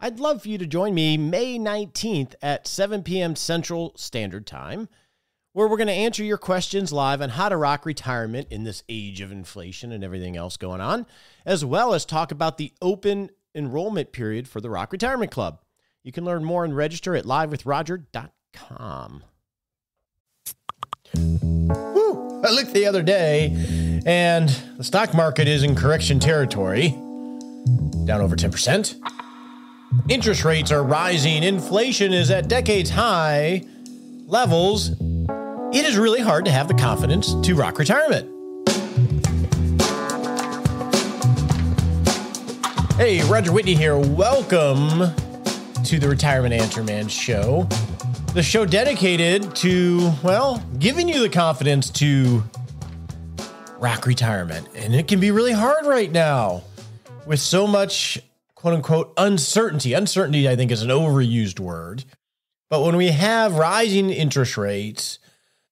I'd love for you to join me May 19th at 7 p.m. Central Standard Time, where we're going to answer your questions live on how to rock retirement in this age of inflation and everything else going on, as well as talk about the open enrollment period for the Rock Retirement Club. You can learn more and register at livewithroger.com. Woo! I looked the other day and the stock market is in correction territory, down over 10%. Interest rates are rising, inflation is at decades high levels. It is really hard to have the confidence to rock retirement. Hey, Roger Whitney here. Welcome to the Retirement Answer Man show. The show dedicated to, well, giving you the confidence to rock retirement. And it can be really hard right now with so much quote unquote uncertainty. Uncertainty, I think, is an overused word. But when we have rising interest rates,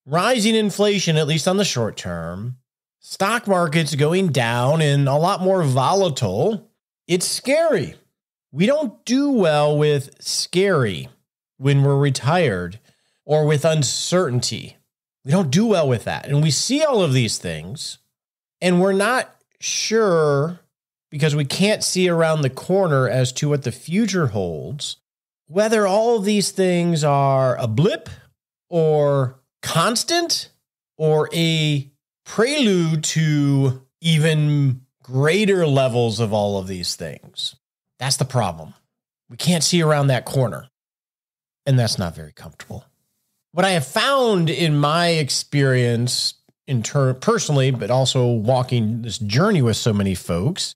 rising inflation, at least on the short term, stock markets going down and a lot more volatile, it's scary. We don't do well with scary when we're retired or with uncertainty. We don't do well with that. And we see all of these things and we're not sure because we can't see around the corner as to what the future holds, whether all of these things are a blip or constant or a prelude to even greater levels of all of these things. That's the problem. We can't see around that corner. And that's not very comfortable. What I have found in my experience in turn personally, but also walking this journey with so many folks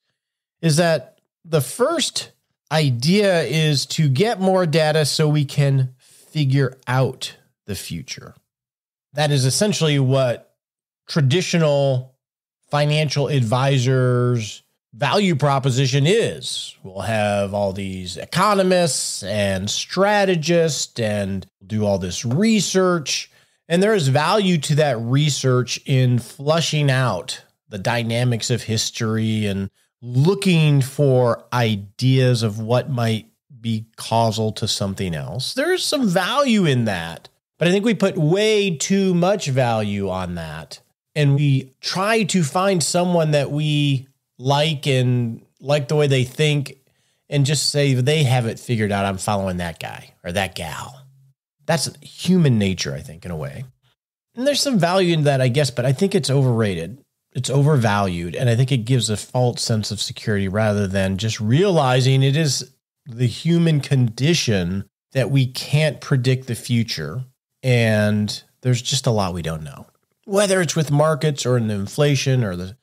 is that the first idea is to get more data so we can figure out the future. That is essentially what traditional financial advisors value proposition is. We'll have all these economists and strategists and do all this research. And there is value to that research in flushing out the dynamics of history and looking for ideas of what might be causal to something else. There's some value in that, but I think we put way too much value on that. And we try to find someone that we like and like the way they think and just say they have it figured out. I'm following that guy or that gal. That's human nature, I think, in a way. And there's some value in that, I guess, but I think it's overrated it's overvalued and i think it gives a false sense of security rather than just realizing it is the human condition that we can't predict the future and there's just a lot we don't know. Whether it's with markets or in the inflation or the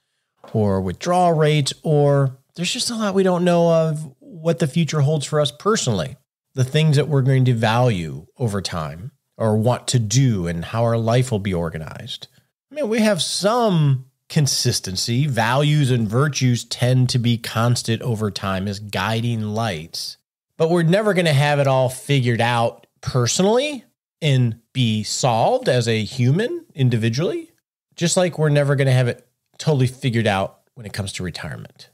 or withdrawal rates or there's just a lot we don't know of what the future holds for us personally. The things that we're going to value over time or want to do and how our life will be organized. I mean we have some consistency, values and virtues tend to be constant over time as guiding lights. But we're never going to have it all figured out personally and be solved as a human individually, just like we're never going to have it totally figured out when it comes to retirement.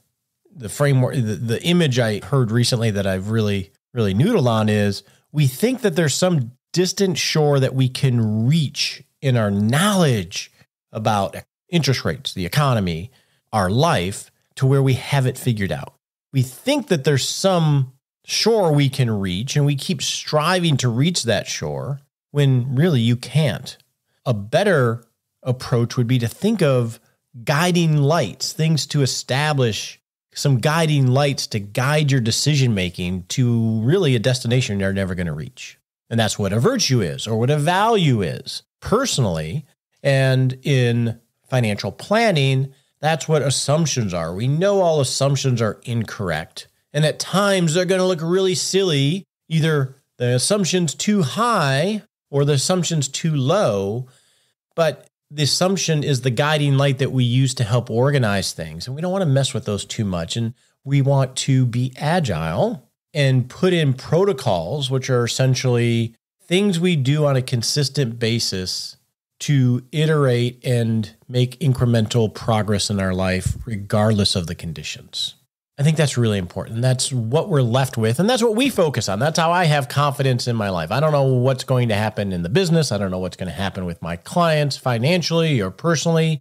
The framework, the, the image I heard recently that I've really, really noodled on is we think that there's some distant shore that we can reach in our knowledge about interest rates, the economy, our life to where we have it figured out. We think that there's some shore we can reach, and we keep striving to reach that shore when really you can't. A better approach would be to think of guiding lights, things to establish some guiding lights to guide your decision making to really a destination you're never going to reach. And that's what a virtue is or what a value is personally. And in financial planning, that's what assumptions are. We know all assumptions are incorrect. And at times they're going to look really silly. Either the assumption's too high or the assumption's too low. But the assumption is the guiding light that we use to help organize things. And we don't want to mess with those too much. And we want to be agile and put in protocols, which are essentially things we do on a consistent basis to iterate and make incremental progress in our life, regardless of the conditions. I think that's really important. That's what we're left with. And that's what we focus on. That's how I have confidence in my life. I don't know what's going to happen in the business. I don't know what's going to happen with my clients financially or personally.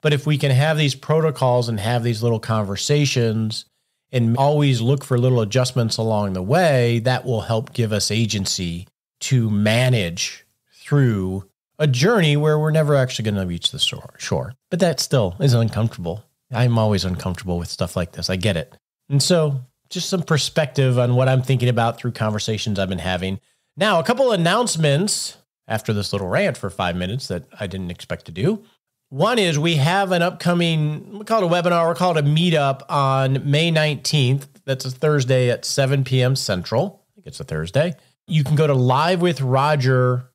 But if we can have these protocols and have these little conversations and always look for little adjustments along the way, that will help give us agency to manage through a journey where we're never actually going to reach the shore. But that still is uncomfortable. I'm always uncomfortable with stuff like this. I get it. And so, just some perspective on what I'm thinking about through conversations I've been having. Now, a couple announcements after this little rant for five minutes that I didn't expect to do. One is we have an upcoming, we call it a webinar, we call it a meetup on May 19th. That's a Thursday at 7 p.m. Central. I think it's a Thursday. You can go to livewithroger.com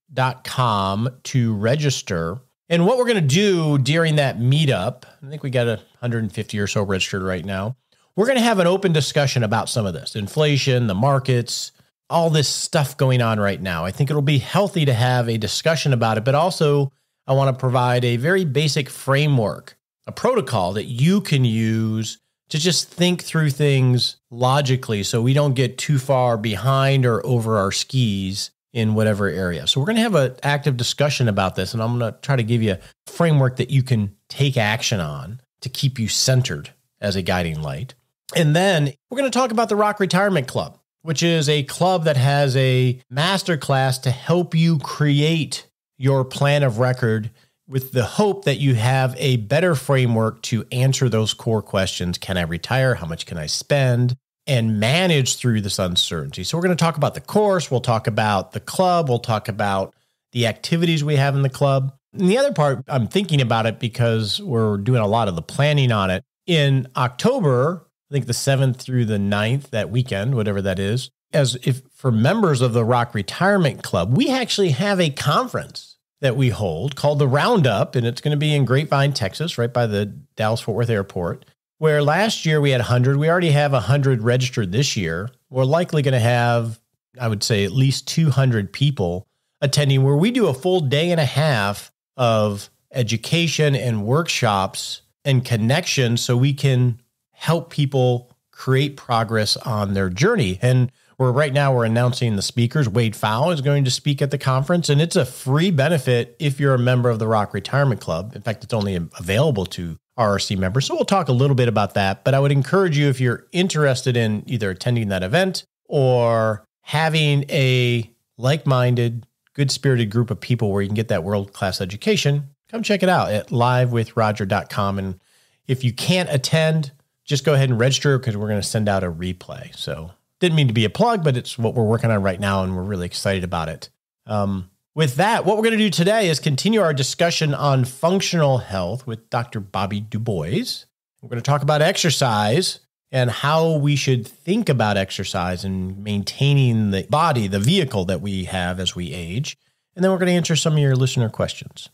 to register. And what we're going to do during that meetup, I think we got 150 or so registered right now. We're going to have an open discussion about some of this inflation, the markets, all this stuff going on right now. I think it'll be healthy to have a discussion about it, but also I want to provide a very basic framework, a protocol that you can use to just think through things logically so we don't get too far behind or over our skis in whatever area. So we're going to have an active discussion about this and I'm going to try to give you a framework that you can take action on to keep you centered as a guiding light. And then we're going to talk about the Rock Retirement Club, which is a club that has a masterclass to help you create your plan of record with the hope that you have a better framework to answer those core questions. Can I retire? How much can I spend? And manage through this uncertainty. So, we're going to talk about the course, we'll talk about the club, we'll talk about the activities we have in the club. And the other part, I'm thinking about it because we're doing a lot of the planning on it. In October, I think the 7th through the 9th, that weekend, whatever that is, as if for members of the Rock Retirement Club, we actually have a conference that we hold called the Roundup, and it's going to be in Grapevine, Texas, right by the Dallas Fort Worth Airport. Where last year we had 100, we already have 100 registered this year. We're likely going to have, I would say, at least 200 people attending, where we do a full day and a half of education and workshops and connection so we can help people create progress on their journey. And we're right now we're announcing the speakers. Wade Pfau is going to speak at the conference, and it's a free benefit if you're a member of the Rock Retirement Club. In fact, it's only available to RRC members. So we'll talk a little bit about that. But I would encourage you if you're interested in either attending that event or having a like-minded, good-spirited group of people where you can get that world-class education, come check it out at livewithroger.com. And if you can't attend, just go ahead and register because we're going to send out a replay. So didn't mean to be a plug, but it's what we're working on right now, and we're really excited about it. Um, with that, what we're going to do today is continue our discussion on functional health with Dr. Bobby DuBois. We're going to talk about exercise and how we should think about exercise and maintaining the body, the vehicle that we have as we age. And then we're going to answer some of your listener questions.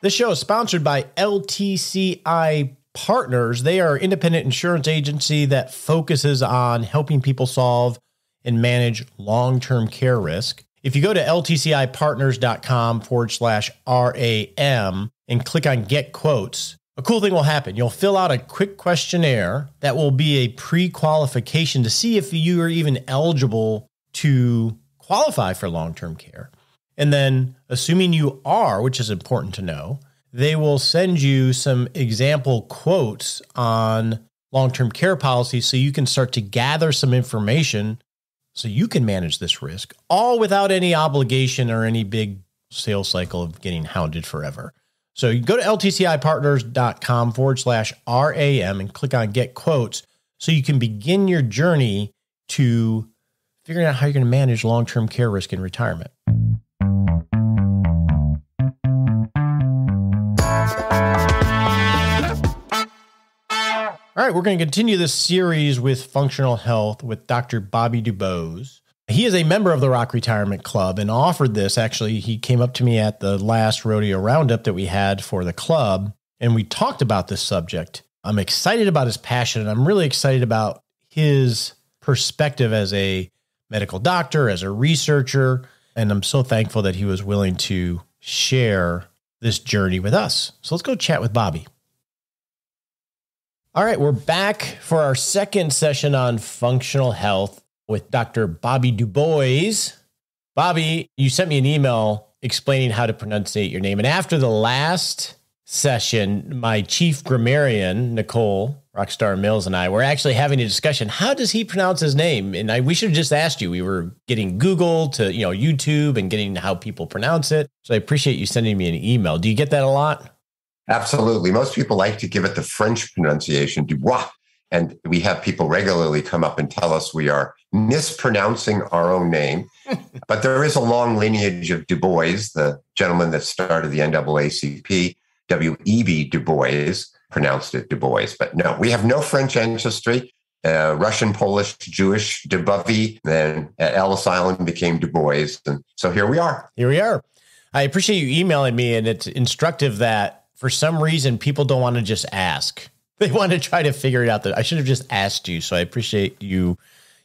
This show is sponsored by LTCI Partners. They are independent insurance agency that focuses on helping people solve and manage long-term care risk. If you go to ltcipartners.com forward slash RAM and click on get quotes, a cool thing will happen. You'll fill out a quick questionnaire that will be a pre qualification to see if you are even eligible to qualify for long term care. And then, assuming you are, which is important to know, they will send you some example quotes on long term care policies so you can start to gather some information so you can manage this risk, all without any obligation or any big sales cycle of getting hounded forever. So you go to ltcipartners.com forward slash RAM and click on get quotes so you can begin your journey to figuring out how you're going to manage long term care risk in retirement. Right, we're going to continue this series with functional health with Dr. Bobby Dubois. He is a member of the Rock Retirement Club and offered this. Actually, he came up to me at the last rodeo roundup that we had for the club, and we talked about this subject. I'm excited about his passion, and I'm really excited about his perspective as a medical doctor, as a researcher, and I'm so thankful that he was willing to share this journey with us. So let's go chat with Bobby. All right, we're back for our second session on functional health with Dr. Bobby Dubois. Bobby, you sent me an email explaining how to pronunciate your name. And after the last session, my chief grammarian, Nicole Rockstar Mills, and I were actually having a discussion. How does he pronounce his name? And I, we should have just asked you. We were getting Google to you know YouTube and getting how people pronounce it. So I appreciate you sending me an email. Do you get that a lot? Absolutely. Most people like to give it the French pronunciation, Dubois. And we have people regularly come up and tell us we are mispronouncing our own name. but there is a long lineage of Du Bois, the gentleman that started the NAACP, W.E.B. Du Bois, pronounced it Du Bois. But no, we have no French ancestry. Uh, Russian, Polish, Jewish, Dubovy, then at Ellis Island became Du Bois. And so here we are. Here we are. I appreciate you emailing me, and it's instructive that for some reason people don't want to just ask. They want to try to figure it out. That I should have just asked you. So I appreciate you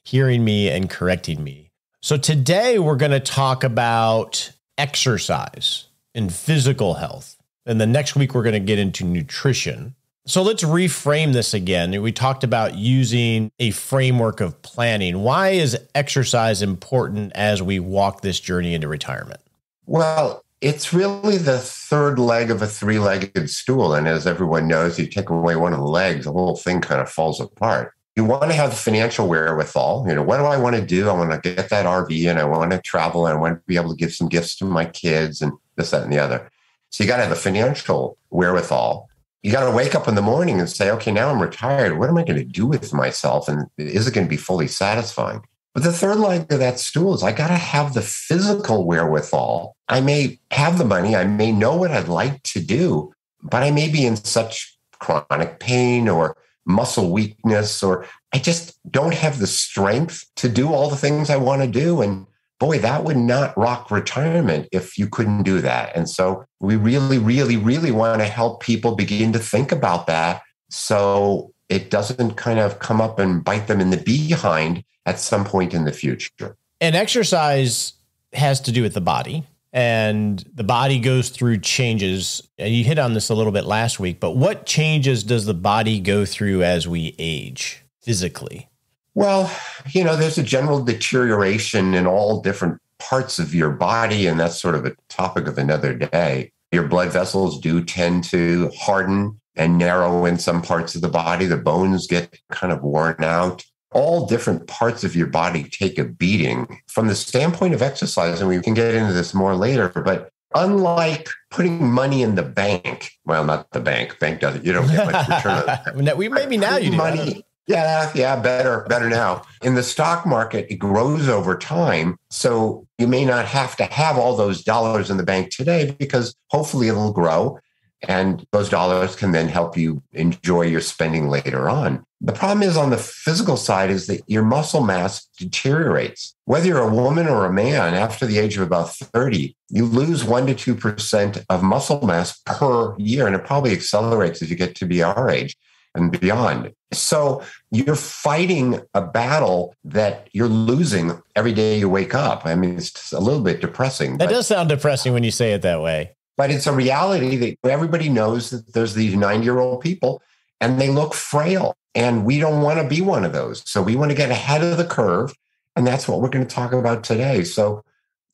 hearing me and correcting me. So today we're going to talk about exercise and physical health. And the next week we're going to get into nutrition. So let's reframe this again. We talked about using a framework of planning. Why is exercise important as we walk this journey into retirement? Well, it's really the third leg of a three legged stool. And as everyone knows, you take away one of the legs, the whole thing kind of falls apart. You want to have the financial wherewithal. You know, what do I want to do? I want to get that RV and I want to travel and I want to be able to give some gifts to my kids and this, that, and the other. So you got to have the financial wherewithal. You got to wake up in the morning and say, okay, now I'm retired. What am I going to do with myself? And is it going to be fully satisfying? But the third leg of that stool is I got to have the physical wherewithal. I may have the money, I may know what I'd like to do, but I may be in such chronic pain or muscle weakness, or I just don't have the strength to do all the things I want to do. And boy, that would not rock retirement if you couldn't do that. And so we really, really, really want to help people begin to think about that. So it doesn't kind of come up and bite them in the behind at some point in the future. And exercise has to do with the body, and the body goes through changes. And you hit on this a little bit last week, but what changes does the body go through as we age physically? Well, you know, there's a general deterioration in all different parts of your body, and that's sort of a topic of another day. Your blood vessels do tend to harden and narrow in some parts of the body. The bones get kind of worn out all different parts of your body take a beating from the standpoint of exercise. And we can get into this more later, but unlike putting money in the bank, well, not the bank, bank doesn't, you don't get much return on we maybe now you do. Money, yeah, yeah, better, better now. In the stock market, it grows over time. So you may not have to have all those dollars in the bank today because hopefully it'll grow. And those dollars can then help you enjoy your spending later on. The problem is on the physical side is that your muscle mass deteriorates. Whether you're a woman or a man, after the age of about 30, you lose 1% to 2% of muscle mass per year. And it probably accelerates as you get to be our age and beyond. So you're fighting a battle that you're losing every day you wake up. I mean, it's a little bit depressing. That does sound depressing when you say it that way. But it's a reality that everybody knows that there's these 90 year old people and they look frail. And we don't want to be one of those. So we want to get ahead of the curve. And that's what we're going to talk about today. So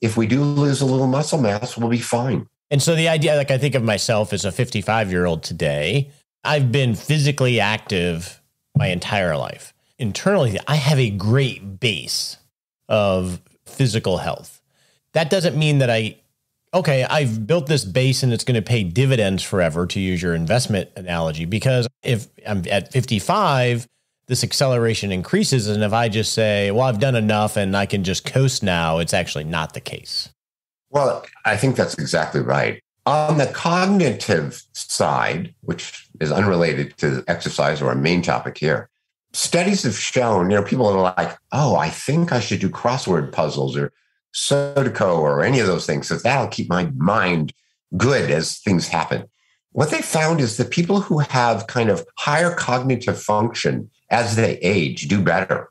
if we do lose a little muscle mass, we'll be fine. And so the idea, like I think of myself as a 55 year old today, I've been physically active my entire life. Internally, I have a great base of physical health. That doesn't mean that I okay, I've built this base and it's going to pay dividends forever to use your investment analogy. Because if I'm at 55, this acceleration increases. And if I just say, well, I've done enough and I can just coast now, it's actually not the case. Well, I think that's exactly right. On the cognitive side, which is unrelated to exercise or our main topic here, studies have shown, you know, people are like, oh, I think I should do crossword puzzles or Sudoku or any of those things, So that'll keep my mind good as things happen. What they found is that people who have kind of higher cognitive function as they age do better,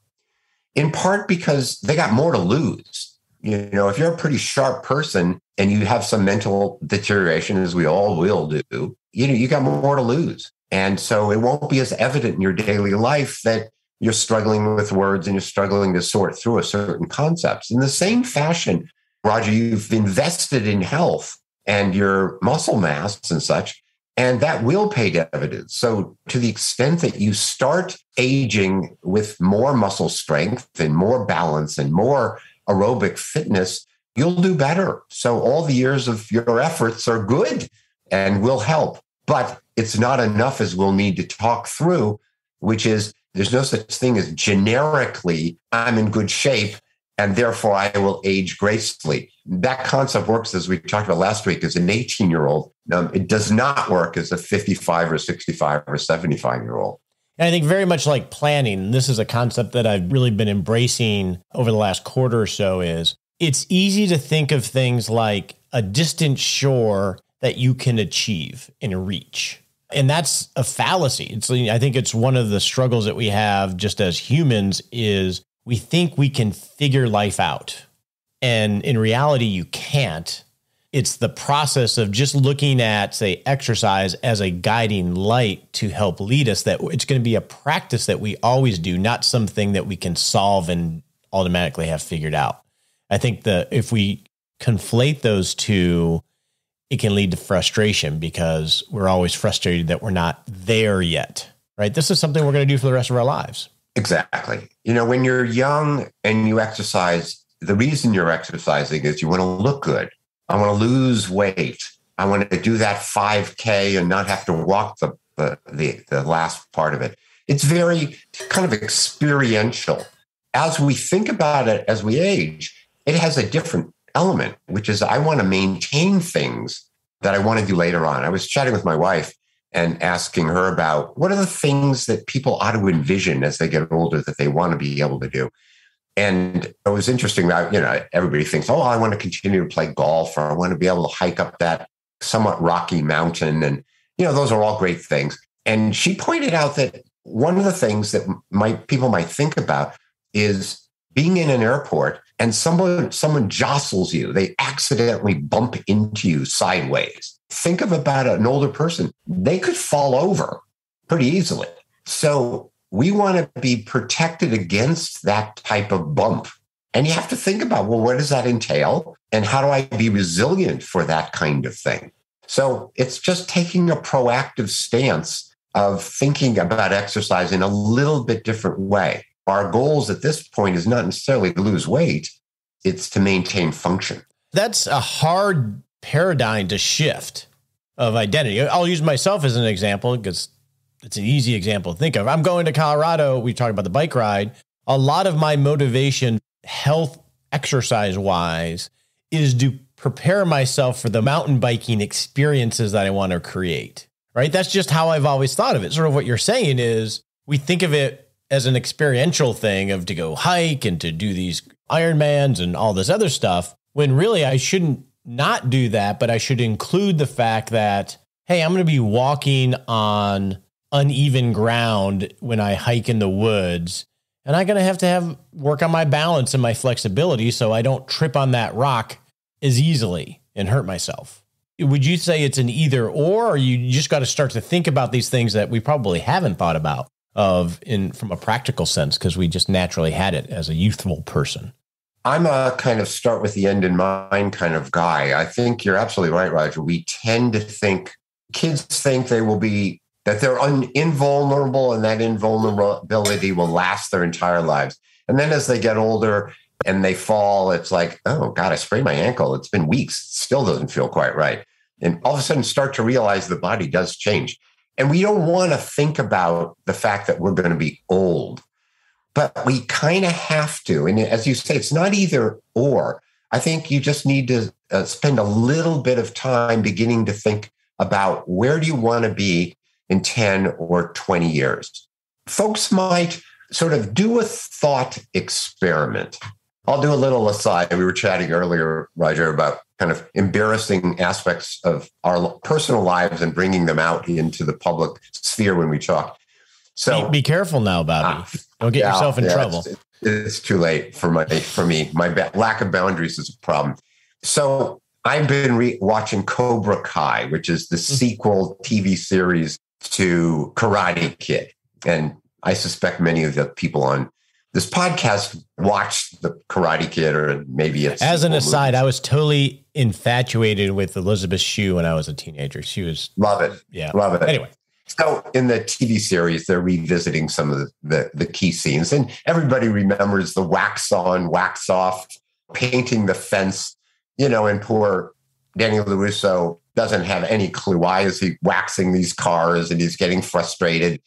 in part because they got more to lose. You know, if you're a pretty sharp person and you have some mental deterioration, as we all will do, you know, you got more to lose. And so it won't be as evident in your daily life that you're struggling with words and you're struggling to sort through a certain concepts. In the same fashion, Roger, you've invested in health and your muscle mass and such, and that will pay dividends. So, to the extent that you start aging with more muscle strength and more balance and more aerobic fitness, you'll do better. So, all the years of your efforts are good and will help. But it's not enough as we'll need to talk through, which is there's no such thing as generically, I'm in good shape and therefore I will age gracefully. That concept works as we talked about last week as an 18 year old. Um, it does not work as a 55 or 65 or 75 year old. And I think very much like planning, this is a concept that I've really been embracing over the last quarter or so is it's easy to think of things like a distant shore that you can achieve and reach. And that's a fallacy. It's I think it's one of the struggles that we have just as humans is we think we can figure life out. And in reality you can't. It's the process of just looking at say exercise as a guiding light to help lead us that it's going to be a practice that we always do, not something that we can solve and automatically have figured out. I think the if we conflate those two, it can lead to frustration because we're always frustrated that we're not there yet. Right. This is something we're going to do for the rest of our lives. Exactly. You know, when you're young and you exercise, the reason you're exercising is you want to look good. I want to lose weight. I want to do that 5K and not have to walk the, the, the, the last part of it. It's very kind of experiential. As we think about it as we age, it has a different element, which is I want to maintain things that I want to do later on. I was chatting with my wife and asking her about what are the things that people ought to envision as they get older that they want to be able to do. And it was interesting that, you know, everybody thinks, oh, I want to continue to play golf or I want to be able to hike up that somewhat rocky mountain. And, you know, those are all great things. And she pointed out that one of the things that might people might think about is being in an airport and someone someone jostles you. They accidentally bump into you sideways. Think of about an older person. They could fall over pretty easily. So we want to be protected against that type of bump. And you have to think about well what does that entail? And how do i be resilient for that kind of thing? So it's just taking a proactive stance of thinking about exercise in a little bit different way our goals at this point is not necessarily to lose weight, it's to maintain function. That's a hard paradigm to shift of identity. I'll use myself as an example because it's an easy example to think of. I'm going to Colorado. We talked about the bike ride. A lot of my motivation, health, exercise wise, is to prepare myself for the mountain biking experiences that I want to create. Right. That's just how I've always thought of it. Sort of what you're saying is we think of it as an experiential thing of to go hike and to do these Ironmans and all this other stuff, when really I shouldn't not do that, but I should include the fact that, hey, I'm going to be walking on uneven ground when I hike in the woods. And I'm going to have to have work on my balance and my flexibility so I don't trip on that rock as easily and hurt myself. Would you say it's an either or, or you just got to start to think about these things that we probably haven't thought about? Of in from a practical sense because we just naturally had it as a youthful person. I'm a kind of start with the end in mind kind of guy. I think you're absolutely right, Roger. We tend to think kids think they will be that they're un, invulnerable and that invulnerability will last their entire lives. And then as they get older and they fall, it's like, oh God, I sprained my ankle. It's been weeks. Still doesn't feel quite right. And all of a sudden start to realize the body does change. And we don't want to think about the fact that we're going to be old, but we kind of have to. And as you say, it's not either or. I think you just need to uh, spend a little bit of time beginning to think about where do you want to be in 10 or 20 years. Folks might sort of do a thought experiment. I'll do a little aside. We were chatting earlier, Roger, about kind of embarrassing aspects of our personal lives and bringing them out into the public sphere when we talk. So be, be careful now, Bobby. Uh, Don't get yeah, yourself in yeah, trouble. It's, it's, too late for my for me. My ba- lack of boundaries is a problem. So I've been re- watching Cobra Kai, which is the mm-hmm. sequel TV series to Karate Kid. And I suspect many of the people on this podcast watched the Karate Kid, or maybe it's. As an aside, movies. I was totally infatuated with Elizabeth Shue when I was a teenager. She was. Love it. Yeah. Love it. Anyway. So in the TV series, they're revisiting some of the, the, the key scenes, and everybody remembers the wax on, wax off, painting the fence, you know, and poor Daniel LaRusso doesn't have any clue. Why is he waxing these cars and he's getting frustrated?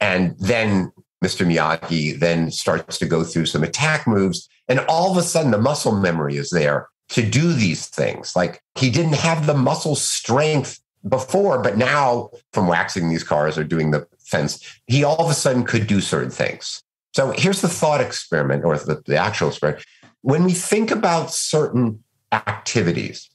And then Mr. Miyagi then starts to go through some attack moves. And all of a sudden, the muscle memory is there to do these things. Like he didn't have the muscle strength before, but now from waxing these cars or doing the fence, he all of a sudden could do certain things. So here's the thought experiment or the, the actual experiment. When we think about certain activities,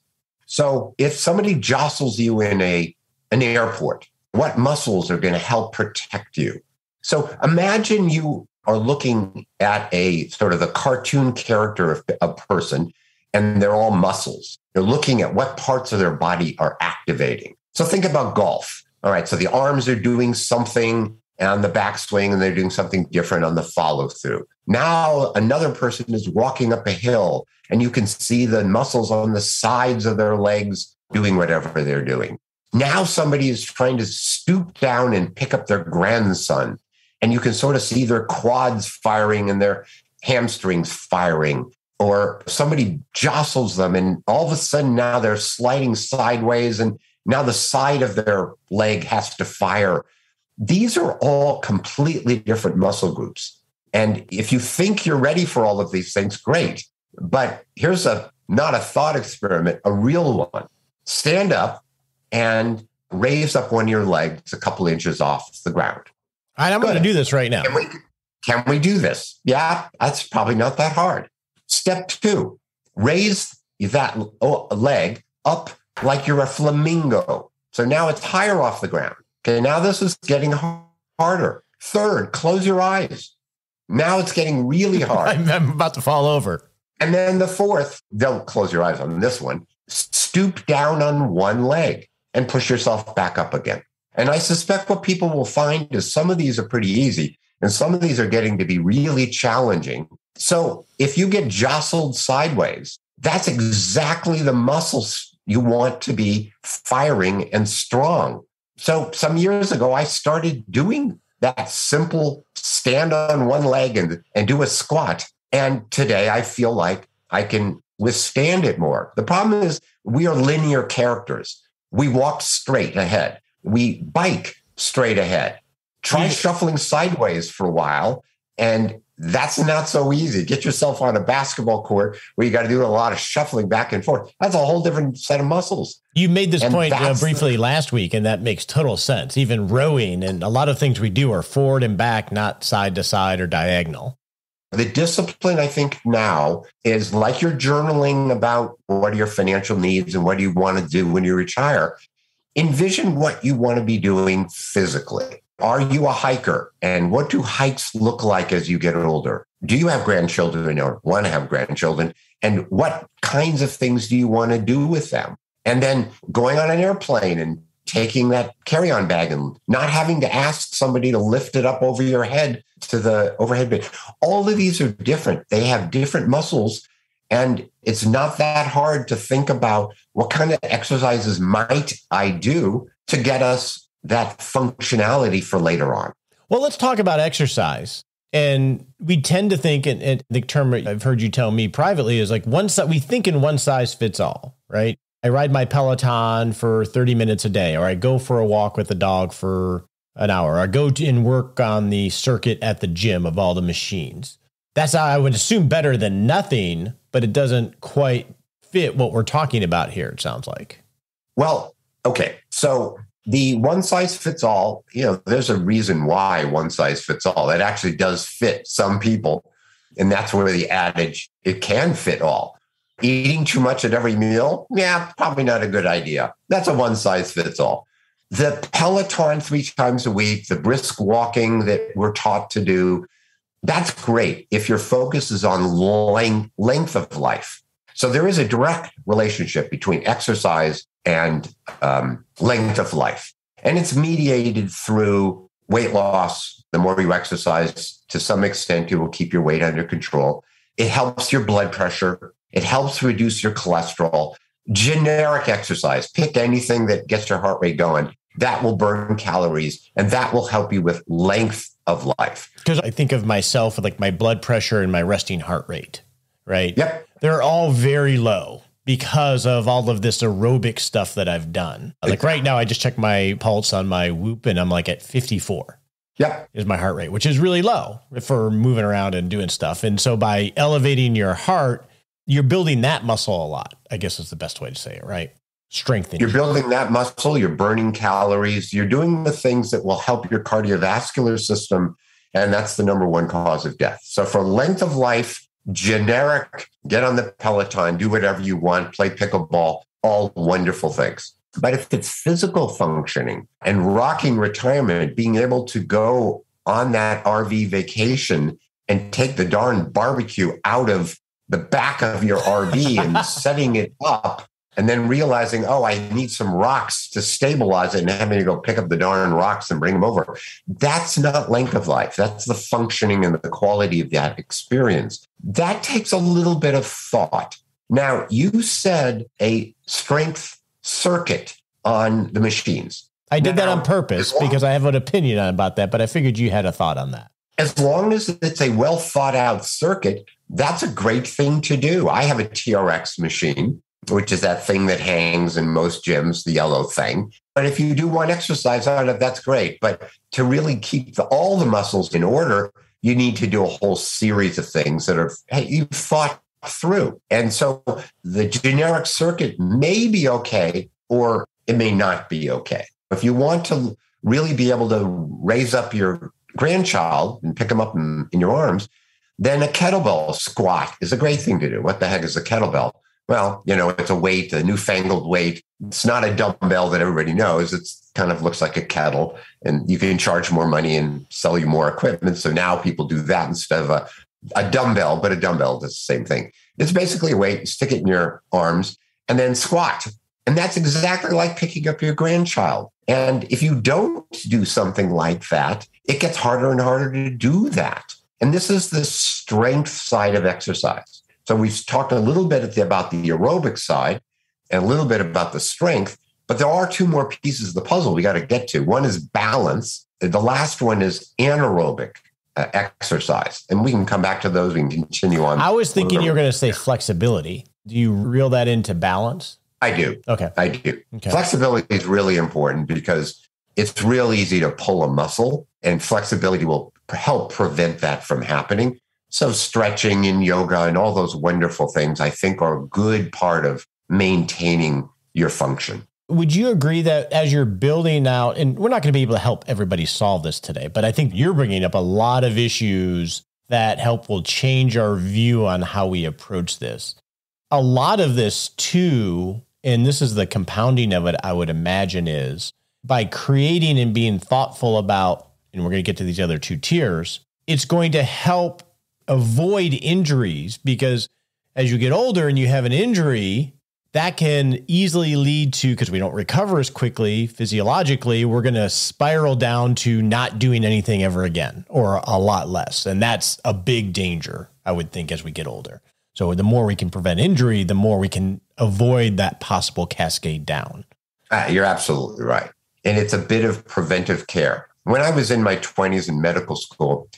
so if somebody jostles you in a an airport, what muscles are going to help protect you? So imagine you are looking at a sort of a cartoon character of a person and they're all muscles. You're looking at what parts of their body are activating. So think about golf. All right. So the arms are doing something on the backswing and they're doing something different on the follow through. Now another person is walking up a hill and you can see the muscles on the sides of their legs doing whatever they're doing. Now somebody is trying to stoop down and pick up their grandson and you can sort of see their quads firing and their hamstrings firing or somebody jostles them and all of a sudden now they're sliding sideways and now the side of their leg has to fire. These are all completely different muscle groups. And if you think you're ready for all of these things, great. But here's a not a thought experiment, a real one. Stand up and raise up one of your legs a couple inches off the ground. All right, I'm going to do this right now. Can we, can we do this? Yeah, that's probably not that hard. Step two, raise that leg up like you're a flamingo. So now it's higher off the ground. Okay, now this is getting harder. Third, close your eyes. Now it's getting really hard. I'm about to fall over. And then the fourth, don't close your eyes on this one. Stoop down on one leg and push yourself back up again. And I suspect what people will find is some of these are pretty easy and some of these are getting to be really challenging. So if you get jostled sideways, that's exactly the muscles you want to be firing and strong. So some years ago, I started doing that simple stand on one leg and, and do a squat. And today I feel like I can withstand it more. The problem is we are linear characters. We walk straight ahead. We bike straight ahead. Try shuffling sideways for a while and that's not so easy. Get yourself on a basketball court where you got to do a lot of shuffling back and forth. That's a whole different set of muscles. You made this point uh, briefly the, last week, and that makes total sense. Even rowing and a lot of things we do are forward and back, not side to side or diagonal. The discipline, I think, now is like you're journaling about what are your financial needs and what do you want to do when you retire. Envision what you want to be doing physically. Are you a hiker? And what do hikes look like as you get older? Do you have grandchildren or want to have grandchildren? And what kinds of things do you want to do with them? And then going on an airplane and taking that carry on bag and not having to ask somebody to lift it up over your head to the overhead bin. All of these are different. They have different muscles. And it's not that hard to think about what kind of exercises might I do to get us that functionality for later on. Well, let's talk about exercise. And we tend to think, and, the term I've heard you tell me privately is like one we think in one size fits all, right? I ride my Peloton for 30 minutes a day, or I go for a walk with the dog for an hour, or I go and work on the circuit at the gym of all the machines. That's I would assume better than nothing, but it doesn't quite fit what we're talking about here, it sounds like. Well, okay. So the one size fits all, you know, there's a reason why one size fits all. It actually does fit some people. And that's where the adage, it can fit all. Eating too much at every meal, yeah, probably not a good idea. That's a one size fits all. The Peloton three times a week, the brisk walking that we're taught to do, that's great if your focus is on length, length of life. So there is a direct relationship between exercise and um, length of life. And it's mediated through weight loss. The more you exercise, to some extent, you will keep your weight under control. It helps your blood pressure. It helps reduce your cholesterol. Generic exercise, pick anything that gets your heart rate going. That will burn calories and that will help you with length of life. Because I think of myself with like my blood pressure and my resting heart rate, right? Yep. They're all very low because of all of this aerobic stuff that I've done. Like right now, I just checked my pulse on my Whoop and I'm like at 54. Yep. Is my heart rate, which is really low for moving around and doing stuff. And so by elevating your heart, you're building that muscle a lot, I guess is the best way to say it, right? Strengthening. You're building that muscle, you're burning calories, you're doing the things that will help your cardiovascular system. And that's the number one cause of death. So for length of life, generic, get on the Peloton, do whatever you want, play pickleball, all wonderful things. But if it's physical functioning and rocking retirement, being able to go on that RV vacation and take the darn barbecue out of the back of your RV and setting it up and then realizing, oh, I need some rocks to stabilize it and having to go pick up the darn rocks and bring them over. That's not length of life. That's the functioning and the quality of that experience. That takes a little bit of thought. Now, you said a strength circuit on the machines. I did now, that on purpose because I have an opinion about that, but I figured you had a thought on that. As long as it's a well thought out circuit, that's a great thing to do. I have a TRX machine, which is that thing that hangs in most gyms, the yellow thing. But if you do one exercise on it, that's great. But to really keep the, all the muscles in order, you need to do a whole series of things that are hey, you thought through. And so the generic circuit may be okay, or it may not be okay. If you want to really be able to raise up your grandchild and pick them up in, in your arms, then a kettlebell squat is a great thing to do. What the heck is a kettlebell? Well, you know, it's a weight, a newfangled weight. It's not a dumbbell that everybody knows. It's kind of looks like a kettle, and you can charge more money and sell you more equipment. So now people do that instead of a, a dumbbell, but a dumbbell does the same thing. It's basically a weight, stick it in your arms, and then squat. And that's exactly like picking up your grandchild. And if you don't do something like that, it gets harder and harder to do that. And this is the strength side of exercise. So we've talked a little bit about the aerobic side and a little bit about the strength, but there are two more pieces of the puzzle we got to get to. One is balance. The last one is anaerobic uh, exercise. And we can come back to those. We can continue on. I was thinking you were going to say flexibility. Do you reel that into balance? I do. Okay. I do. Okay. Flexibility is really important because it's real easy to pull a muscle, and flexibility will help prevent that from happening. So, stretching and yoga and all those wonderful things, I think, are a good part of maintaining your function. Would you agree that as you're building out, and we're not going to be able to help everybody solve this today, but I think you're bringing up a lot of issues that help will change our view on how we approach this. A lot of this, too, and this is the compounding of it, I would imagine, is by creating and being thoughtful about, and we're going to get to these other two tiers, it's going to help avoid injuries because as you get older and you have an injury, that can easily lead to, because we don't recover as quickly physiologically, we're going to spiral down to not doing anything ever again or a lot less. And that's a big danger, I would think, as we get older. So the more we can prevent injury, the more we can avoid that possible cascade down. Uh, you're absolutely right. And it's a bit of preventive care. When I was in my 20s in medical school,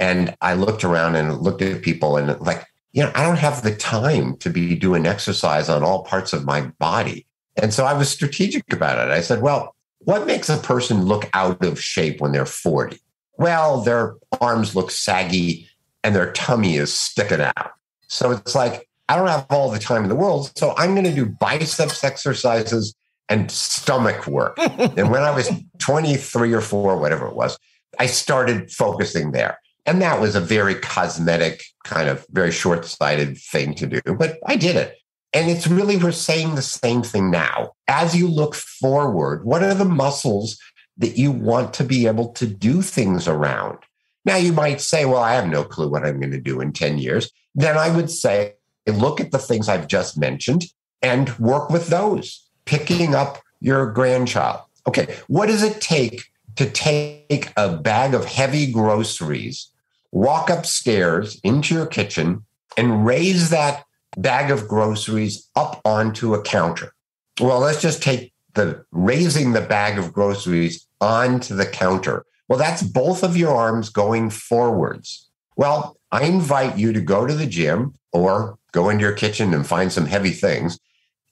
and I looked around and looked at people and like, you know, I don't have the time to be doing exercise on all parts of my body. And so I was strategic about it. I said, well, what makes a person look out of shape when they're 40? Well, their arms look saggy and their tummy is sticking out. So it's like, I don't have all the time in the world. So I'm going to do biceps exercises and stomach work. and when I was 23 or four, whatever it was, I started focusing there. And that was a very cosmetic, kind of very short sighted thing to do, but I did it. And it's really, we're saying the same thing now. As you look forward, what are the muscles that you want to be able to do things around? Now, you might say, well, I have no clue what I'm going to do in 10 years. Then I would say, look at the things I've just mentioned and work with those, picking up your grandchild. Okay, what does it take to take a bag of heavy groceries, walk upstairs into your kitchen, and raise that bag of groceries up onto a counter? Well, let's just take the raising the bag of groceries onto the counter. Well, that's both of your arms going forwards. Well, I invite you to go to the gym or go into your kitchen and find some heavy things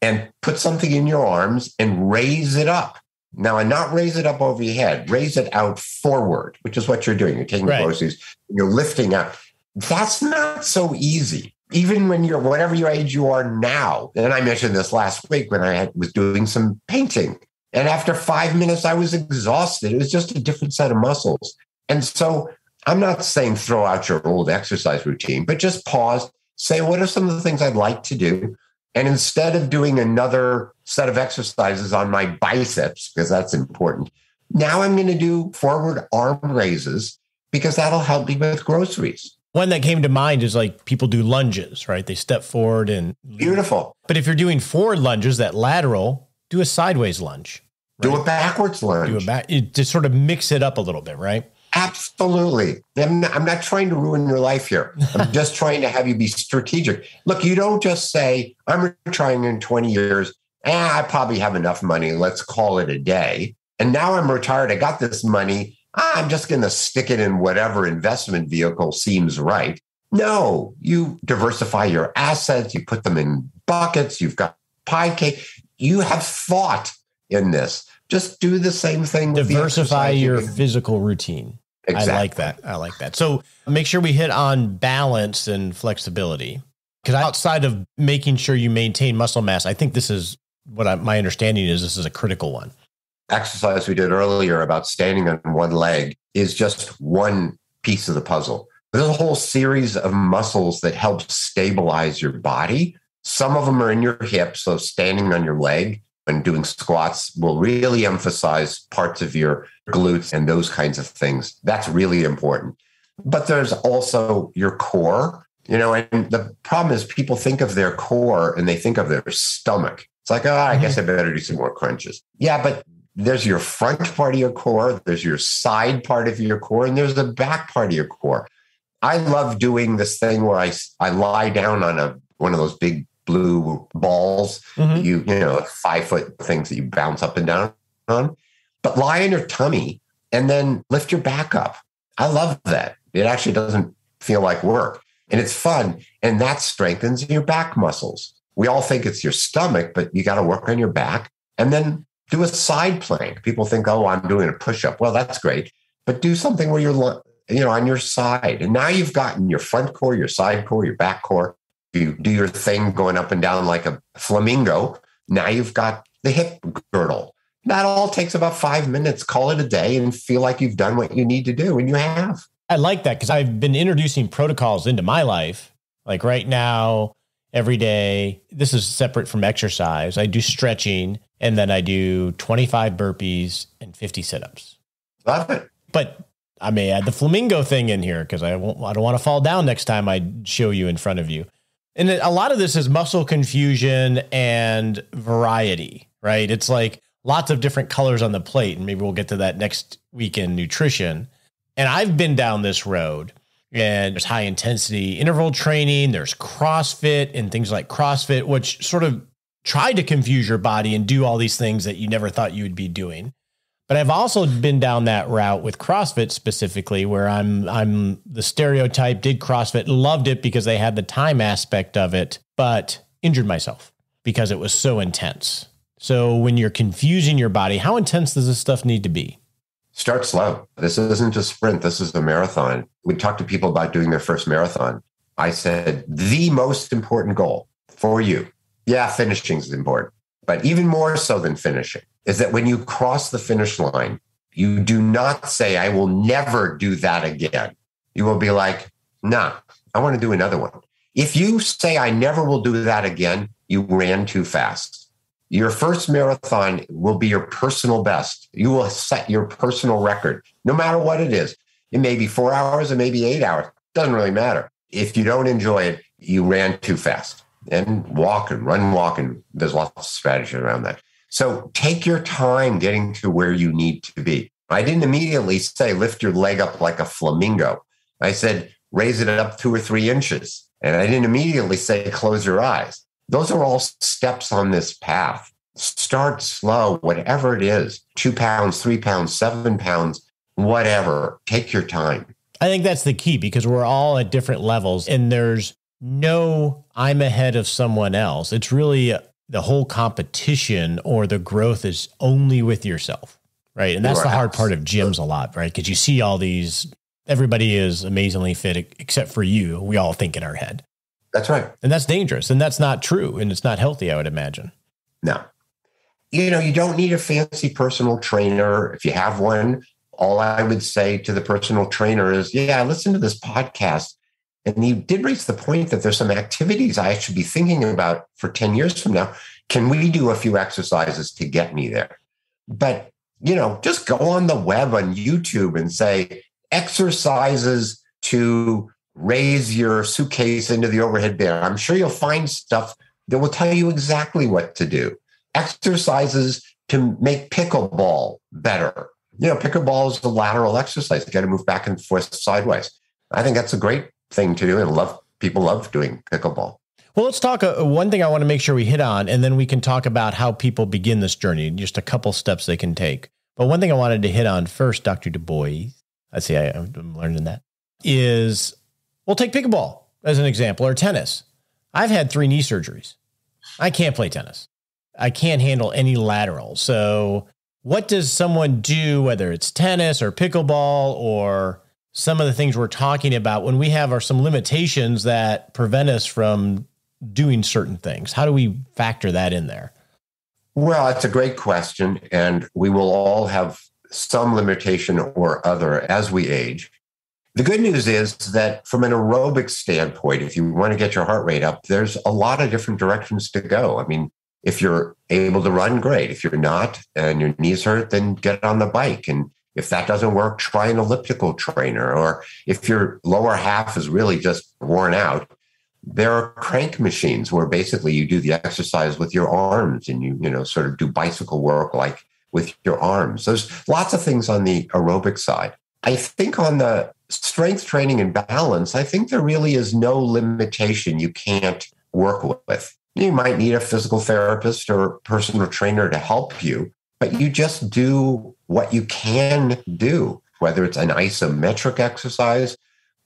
and put something in your arms and raise it up. Now, and not raise it up over your head, raise it out forward, which is what you're doing. You're taking right. groceries, you're lifting up. That's not so easy. Even when you're whatever your age you are now. And I mentioned this last week when I had, was doing some painting. And after five minutes, I was exhausted. It was just a different set of muscles. And so I'm not saying throw out your old exercise routine, but just pause, say, what are some of the things I'd like to do? And instead of doing another set of exercises on my biceps, because that's important, now I'm going to do forward arm raises because that'll help me with groceries. One that came to mind is like people do lunges, right? They step forward and beautiful. But if you're doing forward lunges, that lateral, do a sideways lunge. Right? Do a backwards lunge. Do a back to sort of mix it up a little bit, right? Absolutely. I'm not, I'm not trying to ruin your life here. I'm just trying to have you be strategic. Look, you don't just say, I'm retiring in 20 years. Eh, I probably have enough money. Let's call it a day. And now I'm retired. I got this money. I'm just going to stick it in whatever investment vehicle seems right. No, you diversify your assets. You put them in buckets. You've got pie cake. You have thought in this just do the same thing. Diversify your physical routine. Exactly. I like that. I like that. So make sure we hit on balance and flexibility. Because outside of making sure you maintain muscle mass, I think this is what I, my understanding is this is a critical one. Exercise we did earlier about standing on one leg is just one piece of the puzzle. There's a whole series of muscles that help stabilize your body. Some of them are in your hips, so standing on your leg and doing squats will really emphasize parts of your glutes and those kinds of things. That's really important. But there's also your core, you know, and the problem is people think of their core and they think of their stomach. It's like, oh, I mm-hmm. guess I better do some more crunches. Yeah, but there's your front part of your core, there's your side part of your core, and there's the back part of your core. I love doing this thing where I, I lie down on a one of those big blue balls, mm-hmm. you you know, five foot things that you bounce up and down on. But lie on your tummy and then lift your back up. I love that. It actually doesn't feel like work and it's fun. And that strengthens your back muscles. We all think it's your stomach, but you got to work on your back and then do a side plank. People think, oh, I'm doing a push up. Well, that's great. But do something where you're, you know, on your side. And now you've gotten your front core, your side core, your back core you do your thing going up and down like a flamingo. Now you've got the hip girdle. That all takes about five minutes. Call it a day and feel like you've done what you need to do, and you have. I like that because I've been introducing protocols into my life. Like right now, every day, this is separate from exercise. I do stretching and then I do 25 burpees and 50 sit ups. Love it. But I may add the flamingo thing in here because I won't, I don't want to fall down next time I show you in front of you. And a lot of this is muscle confusion and variety, right? It's like lots of different colors on the plate. And maybe we'll get to that next week in nutrition. And I've been down this road and there's high intensity interval training, there's CrossFit and things like CrossFit, which sort of try to confuse your body and do all these things that you never thought you would be doing. But I've also been down that route with CrossFit specifically, where I'm I'm the stereotype, did CrossFit, loved it because they had the time aspect of it, but injured myself because it was so intense. So when you're confusing your body, how intense does this stuff need to be? Start slow. This isn't a sprint. This is a marathon. We talk to people about doing their first marathon. I said the most important goal for you. Yeah, finishing is important, but even more so than finishing is that when you cross the finish line, you do not say, I will never do that again. You will be like, nah, I want to do another one. If you say, I never will do that again, you ran too fast. Your first marathon will be your personal best. You will set your personal record, no matter what it is. It may be four hours, it may be eight hours. Doesn't really matter. If you don't enjoy it, you ran too fast. And walk and run, walk. And there's lots of strategy around that. So take your time getting to where you need to be. I didn't immediately say lift your leg up like a flamingo. I said raise it up two or three inches. And I didn't immediately say close your eyes. Those are all steps on this path. Start slow, whatever it is two pounds, three pounds, seven pounds, whatever. Take your time. I think that's the key because we're all at different levels and there's no I'm ahead of someone else. It's really the whole competition or the growth is only with yourself. Right. And that's the hard part of gyms a lot, right? Because you see all these, everybody is amazingly fit except for you. We all think in our head. That's right. And that's dangerous. And that's not true. And it's not healthy, I would imagine. No. You know, you don't need a fancy personal trainer. If you have one, all I would say to the personal trainer is, yeah, listen to this podcast. And you did raise the point that there's some activities I should be thinking about for 10 years from now. Can we do a few exercises to get me there? But, you know, just go on the web on YouTube and say exercises to raise your suitcase into the overhead bin. I'm sure you'll find stuff that will tell you exactly what to do. Exercises to make pickleball better. You know, pickleball is a lateral exercise. You got to move back and forth sideways. I think that's a great thing to do and love people love doing pickleball. Well, let's talk. Uh, one thing I want to make sure we hit on, and then we can talk about how people begin this journey, just a couple steps they can take. But one thing I wanted to hit on first, Dr. Dubois, I see I, I'm learning that, is we'll take pickleball as an example or tennis. I've had three knee surgeries. I can't play tennis. I can't handle any lateral. So, what does someone do, whether it's tennis or pickleball or some of the things we're talking about when we have are some limitations that prevent us from doing certain things? How do we factor that in there? Well, it's a great question. And we will all have some limitation or other as we age. The good news is that from an aerobic standpoint, if you want to get your heart rate up, there's a lot of different directions to go. I mean, if you're able to run, great. If you're not and your knees hurt, then get on the bike. And if that doesn't work, try an elliptical trainer. Or if your lower half is really just worn out, there are crank machines where basically you do the exercise with your arms and you, you know, sort of do bicycle work like with your arms. There's lots of things on the aerobic side. I think on the strength training and balance, I think there really is no limitation you can't work with. You might need a physical therapist or personal trainer to help you, but you just do what you can do, whether it's an isometric exercise.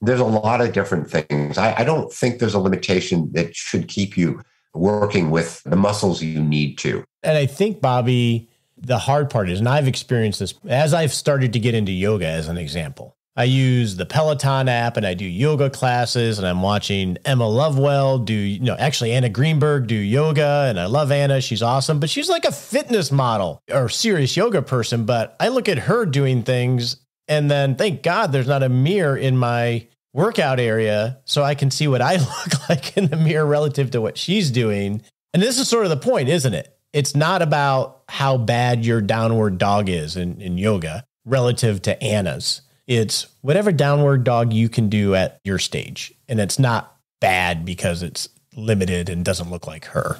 There's a lot of different things. I, I don't think there's a limitation that should keep you working with the muscles you need to. And I think, Bobby, the hard part is, and I've experienced this as I've started to get into yoga as an example. I use the Peloton app and I do yoga classes and I'm watching Emma Lovewell do, you know, actually Anna Greenberg do yoga and I love Anna. She's awesome, but she's like a fitness model or serious yoga person. But I look at her doing things and then thank God there's not a mirror in my workout area so I can see what I look like in the mirror relative to what she's doing. And this is sort of the point, isn't it? It's not about how bad your downward dog is in, in yoga relative to Anna's it's whatever downward dog you can do at your stage. And it's not bad because it's limited and doesn't look like her.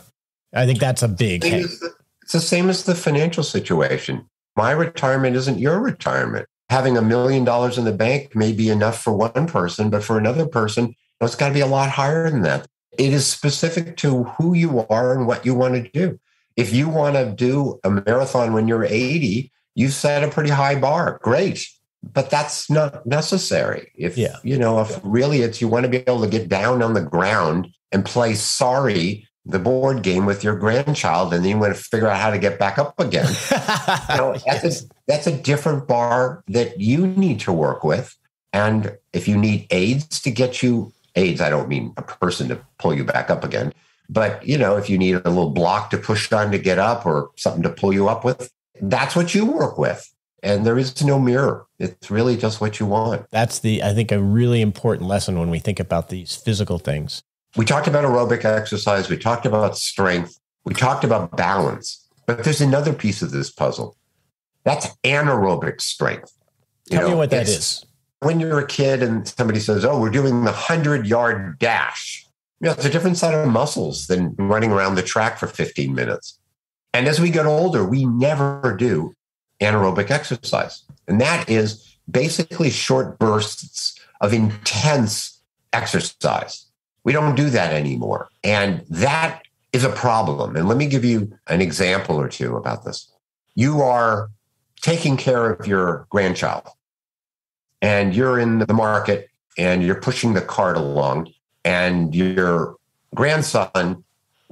I think that's a big it's the same as the financial situation. My retirement isn't your retirement. Having a million dollars in the bank may be enough for one person, but for another person, it's got to be a lot higher than that. It is specific to who you are and what you want to do. If you want to do a marathon when you're 80, you set a pretty high bar. Great but that's not necessary. If yeah. you know, if really it's you want to be able to get down on the ground and play sorry the board game with your grandchild, and then you want to figure out how to get back up again. you know, that's, yes. a, that's a different bar that you need to work with. And if you need aids to get you aids, I don't mean a person to pull you back up again, but you know, if you need a little block to push on to get up or something to pull you up with, that's what you work with and there is no mirror. It's really just what you want. That's the, I think, a really important lesson when we think about these physical things. We talked about aerobic exercise, we talked about strength, we talked about balance, but there's another piece of this puzzle. That's anaerobic strength. You Tell know, me what that is. When you're a kid and somebody says, Oh, we're doing the 100 yard dash. You know, it's a different set of muscles than running around the track for 15 minutes. And as we get older, we never do anaerobic exercise. And that is basically short bursts of intense exercise. We don't do that anymore. And that is a problem. And let me give you an example or two about this. You are taking care of your grandchild and you're in the market and you're pushing the cart along and your grandson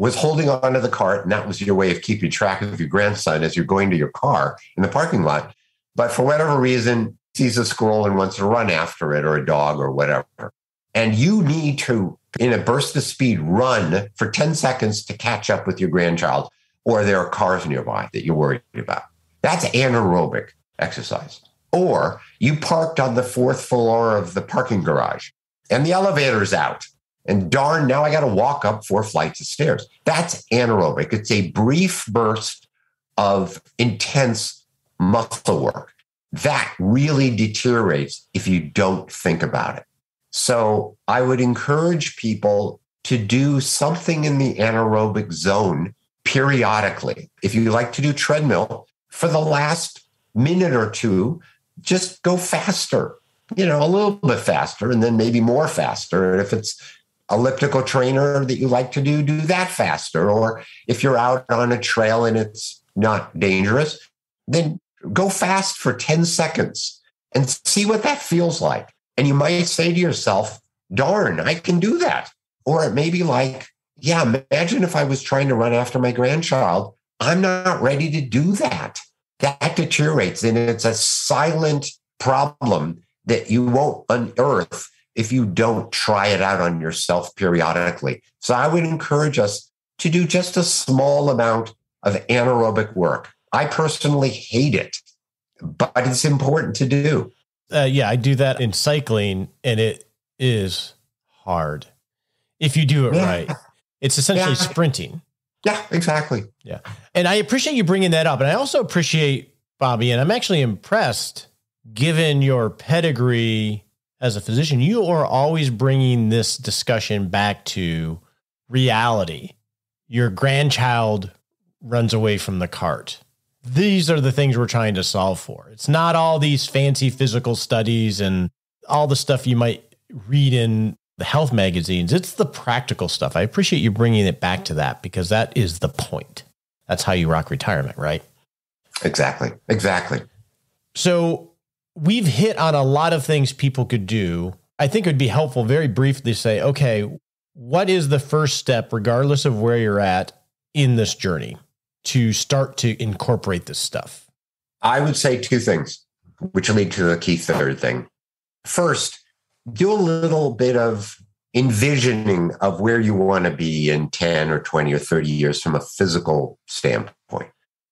was holding onto the cart and that was your way of keeping track of your grandson as you're going to your car in the parking lot. But for whatever reason sees a squirrel and wants to run after it or a dog or whatever. And you need to in a burst of speed run for 10 seconds to catch up with your grandchild or there are cars nearby that you're worried about. That's anaerobic exercise. Or you parked on the fourth floor of the parking garage and the elevator's out. And darn, now I got to walk up four flights of stairs. That's anaerobic. It's a brief burst of intense muscle work. That really deteriorates if you don't think about it. So I would encourage people to do something in the anaerobic zone periodically. If you like to do treadmill for the last minute or two, just go faster, you know, a little bit faster and then maybe more faster. And if it's elliptical trainer that you like to do, do that faster. Or if you're out on a trail and it's not dangerous, then go fast for 10 seconds and see what that feels like. And you might say to yourself, darn, I can do that. Or it may be like, yeah, imagine if I was trying to run after my grandchild. I'm not ready to do that that deteriorates and it's a silent problem that you won't unearth if you don't try it out on yourself periodically. So I would encourage us to do just a small amount of anaerobic work. I personally hate it, but it's important to do. Uh, yeah, I do that in cycling and it is hard if you do it yeah. right. It's essentially yeah. sprinting. Yeah, exactly. Yeah. And I appreciate you bringing that up. And I also appreciate, Bobby, and I'm actually impressed given your pedigree as a physician, you are always bringing this discussion back to reality. Your grandchild runs away from the cart. These are the things we're trying to solve for. It's not all these fancy physical studies and all the stuff you might read in the health magazines. It's the practical stuff. I appreciate you bringing it back to that because that is the point. That's how you rock retirement, right? Exactly. Exactly. So we've hit on a lot of things people could do. I think it would be helpful very briefly to say, okay, what is the first step, regardless of where you're at in this journey, to start to incorporate this stuff? I would say two things, which lead to the key third thing. First, do a little bit of envisioning of where you want to be in 10 or 20 or 30 years from a physical standpoint.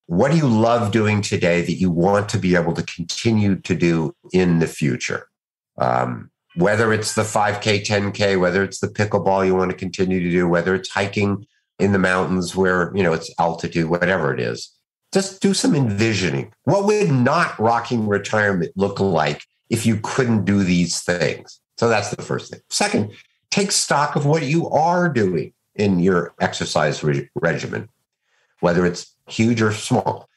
What do you love doing today that you want to be able to continue to do in the future? Um, whether it's the 5K, 10K, whether it's the pickleball you want to continue to do, whether it's hiking in the mountains where, you know, it's altitude, whatever it is. Just do some envisioning. What would not rocking retirement look like if you couldn't do these things. So that's the first thing. Second, take stock of what you are doing in your exercise re- regimen, whether it's huge or small,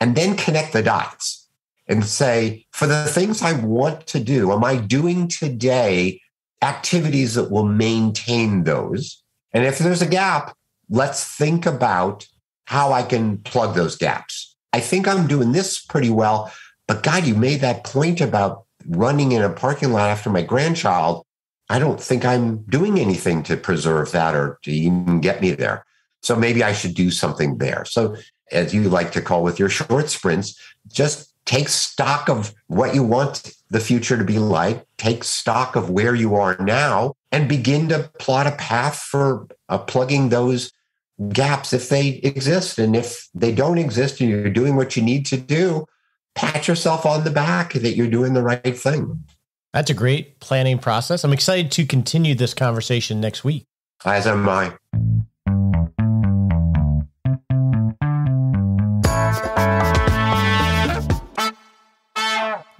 and then connect the dots and say, for the things I want to do, am I doing today activities that will maintain those? And if there's a gap, let's think about how I can plug those gaps. I think I'm doing this pretty well, but God, you made that point about running in a parking lot after my grandchild, I don't think I'm doing anything to preserve that or to even get me there. So maybe I should do something there. So, as you like to call with your short sprints, just take stock of what you want the future to be like, take stock of where you are now, and begin to plot a path for uh, plugging those gaps if they exist. And if they don't exist and you're doing what you need to do, pat yourself on the back that you're doing the right thing. That's a great planning process. I'm excited to continue this conversation next week. As am I.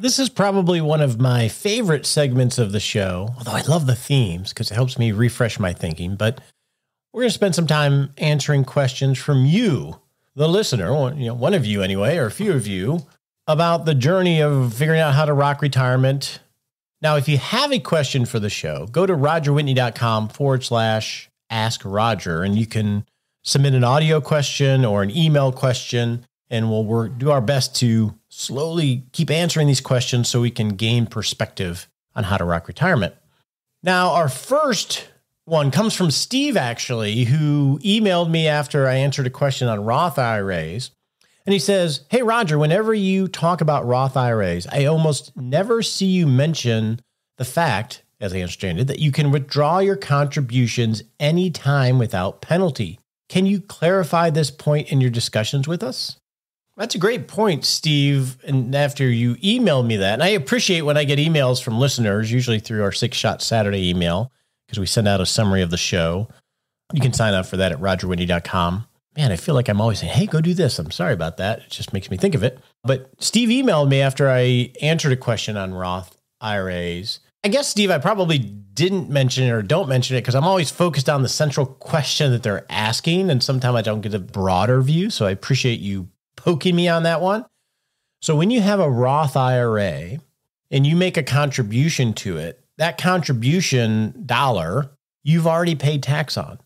This is probably one of my favorite segments of the show, although I love the themes because it helps me refresh my thinking. But we're going to spend some time answering questions from you, the listener, you know, one of you anyway, or a few of you, about the journey of figuring out how to rock retirement. Now, if you have a question for the show, go to rogerwhitney.com forward slash ask Roger, and you can submit an audio question or an email question, and we'll work, do our best to slowly keep answering these questions so we can gain perspective on how to rock retirement. Now, our first one comes from Steve, actually, who emailed me after I answered a question on Roth IRAs. And he says, Hey, Roger, whenever you talk about Roth IRAs, I almost never see you mention the fact, as I understand it, that you can withdraw your contributions anytime without penalty. Can you clarify this point in your discussions with us? That's a great point, Steve. And after you emailed me that, and I appreciate when I get emails from listeners, usually through our Six Shot Saturday email, because we send out a summary of the show. You can sign up for that at rogerwhitney.com. Man, I feel like I'm always saying, hey, go do this. I'm sorry about that. It just makes me think of it. But Steve emailed me after I answered a question on Roth IRAs. I guess, Steve, I probably didn't mention it or don't mention it because I'm always focused on the central question that they're asking. And sometimes I don't get a broader view. So I appreciate you poking me on that one. So when you have a Roth IRA and you make a contribution to it, that contribution dollar you've already paid tax on.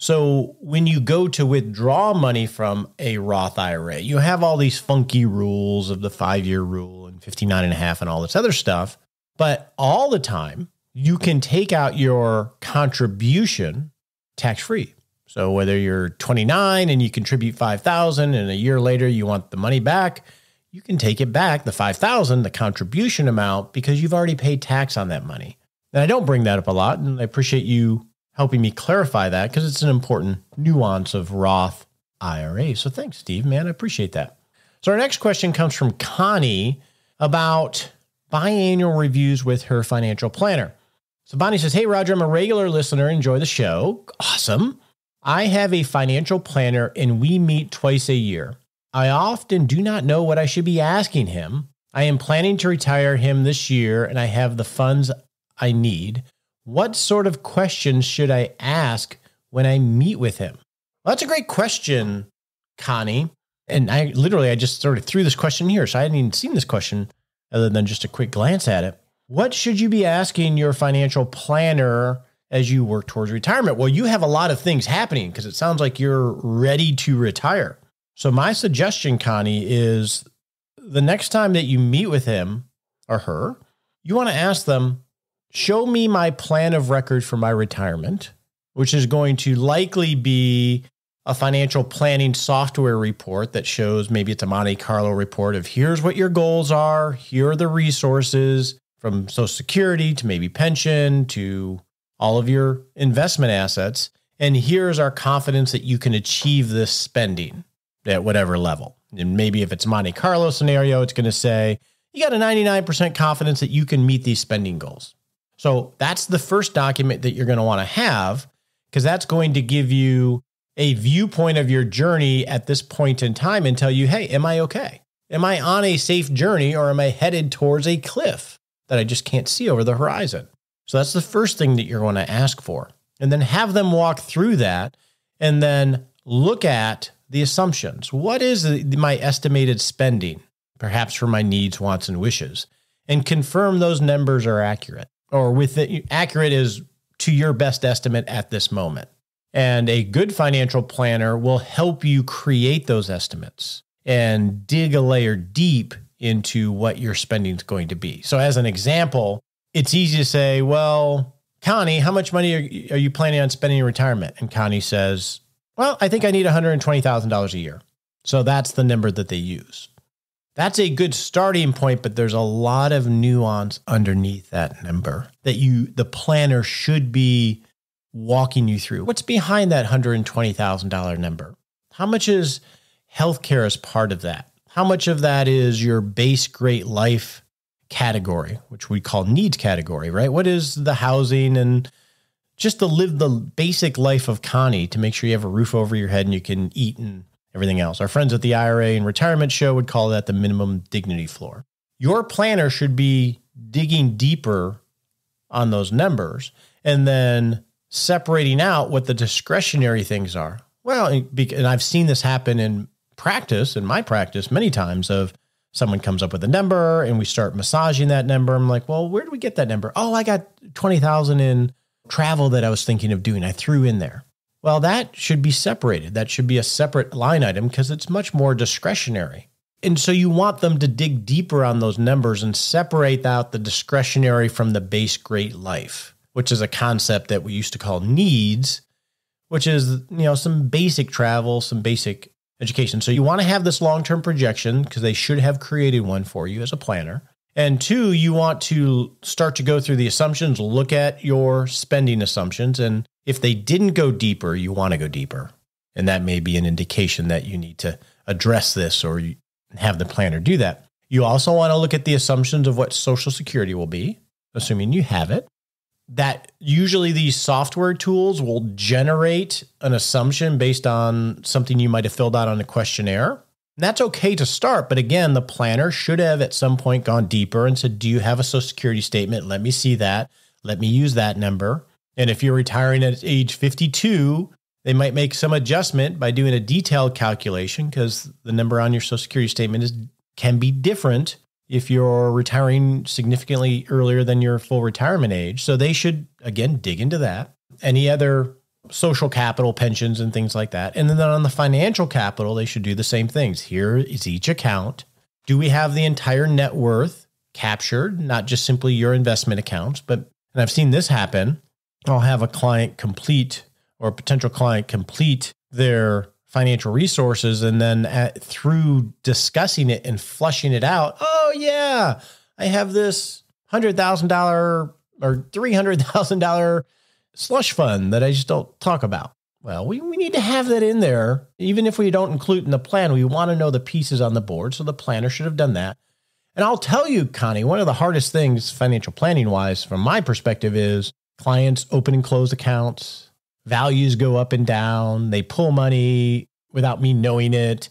So when you go to withdraw money from a Roth IRA, you have all these funky rules of the five year rule and 59 and a half and all this other stuff. But all the time, you can take out your contribution tax free. So whether you're 29 and you contribute 5,000 and a year later you want the money back, you can take it back, the 5,000, the contribution amount because you've already paid tax on that money. And I don't bring that up a lot and I appreciate you helping me clarify that because it's an important nuance of Roth IRA. So thanks, Steve, man. I appreciate that. So our next question comes from Connie about biannual reviews with her financial planner. So Bonnie says, Hey, Roger, I'm a regular listener. Enjoy the show. Awesome. I have a financial planner and we meet twice a year. I often do not know what I should be asking him. I am planning to retire him this year and I have the funds I need. What sort of questions should I ask when I meet with him? Well, that's a great question, Connie. And I literally, I just sort of threw this question here. So I hadn't even seen this question other than just a quick glance at it. What should you be asking your financial planner as you work towards retirement? Well, you have a lot of things happening because it sounds like you're ready to retire. So, my suggestion, Connie, is the next time that you meet with him or her, you want to ask them, show me my plan of record for my retirement, which is going to likely be a financial planning software report that shows maybe it's a Monte Carlo report of here's what your goals are, here are the resources from Social Security to maybe pension to all of your investment assets. And here's our confidence that you can achieve this spending at whatever level. And maybe if it's Monte Carlo scenario, it's going to say you got a 99% confidence that you can meet these spending goals. So that's the first document that you're going to want to have because that's going to give you a viewpoint of your journey at this point in time and tell you, hey, am I okay? Am I on a safe journey or am I headed towards a cliff that I just can't see over the horizon? So that's the first thing that you're going to ask for. And then have them walk through that and then look at the assumptions. What is my estimated spending, perhaps for my needs, wants, and wishes? And confirm those numbers are accurate or with it, accurate is to your best estimate at this moment. And a good financial planner will help you create those estimates and dig a layer deep into what your spending is going to be. So, as an example, it's easy to say, well, Connie, how much money are, are you planning on spending in retirement? And Connie says, well, I think I need $120,000 a year. So that's the number that they use. That's a good starting point, but there's a lot of nuance underneath that number that you, the planner should be walking you through. What's behind that $120,000 number? How much is healthcare as part of that? How much of that is your base great life category, which we call needs category, right? What is the housing and just to live the basic life of Connie to make sure you have a roof over your head and you can eat and everything else. Our friends at the IRA and retirement show would call that the minimum dignity floor. your planner should be digging deeper on those numbers and then separating out what the discretionary things are. Well, and I've seen this happen in practice, in my practice, many times of someone comes up with a number and we start massaging that number. I'm like, well, where do we get that number? Oh, I got 20,000 in travel that I was thinking of doing. I threw in there. Well, that should be separated. That should be a separate line item because it's much more discretionary. And so you want them to dig deeper on those numbers and separate out the discretionary from the base great life, which is a concept that we used to call needs, which is, you know, some basic travel, some basic education. So you want to have this long-term projection because they should have created one for you as a planner. And two, you want to start to go through the assumptions, look at your spending assumptions and if they didn't go deeper, you want to go deeper. And that may be an indication that you need to address this or have the planner do that. You also want to look at the assumptions of what Social Security will be, assuming you have it. That usually these software tools will generate an assumption based on something you might have filled out on a questionnaire. And that's okay to start, but again, the planner should have at some point gone deeper and said, Do you have a Social Security statement? Let me see that. Let me use that number. And if you're retiring at age 52, they might make some adjustment by doing a detailed calculation because the number on your social security statement is can be different if you're retiring significantly earlier than your full retirement age. So they should again dig into that. Any other social capital pensions and things like that. And then on the financial capital, they should do the same things. Here is each account. Do we have the entire net worth captured, not just simply your investment accounts, but and I've seen this happen I'll have a client complete or a potential client complete their financial resources and then at, through discussing it and flushing it out, oh yeah, I have this $100,000 or $300,000 slush fund that I just don't talk about. Well, we, we need to have that in there. Even if we don't include in the plan, we want to know the pieces on the board. So the planner should have done that. And I'll tell you, Connie, one of the hardest things financial planning wise, from my perspective, is clients open and close accounts, values go up and down, they pull money without me knowing it,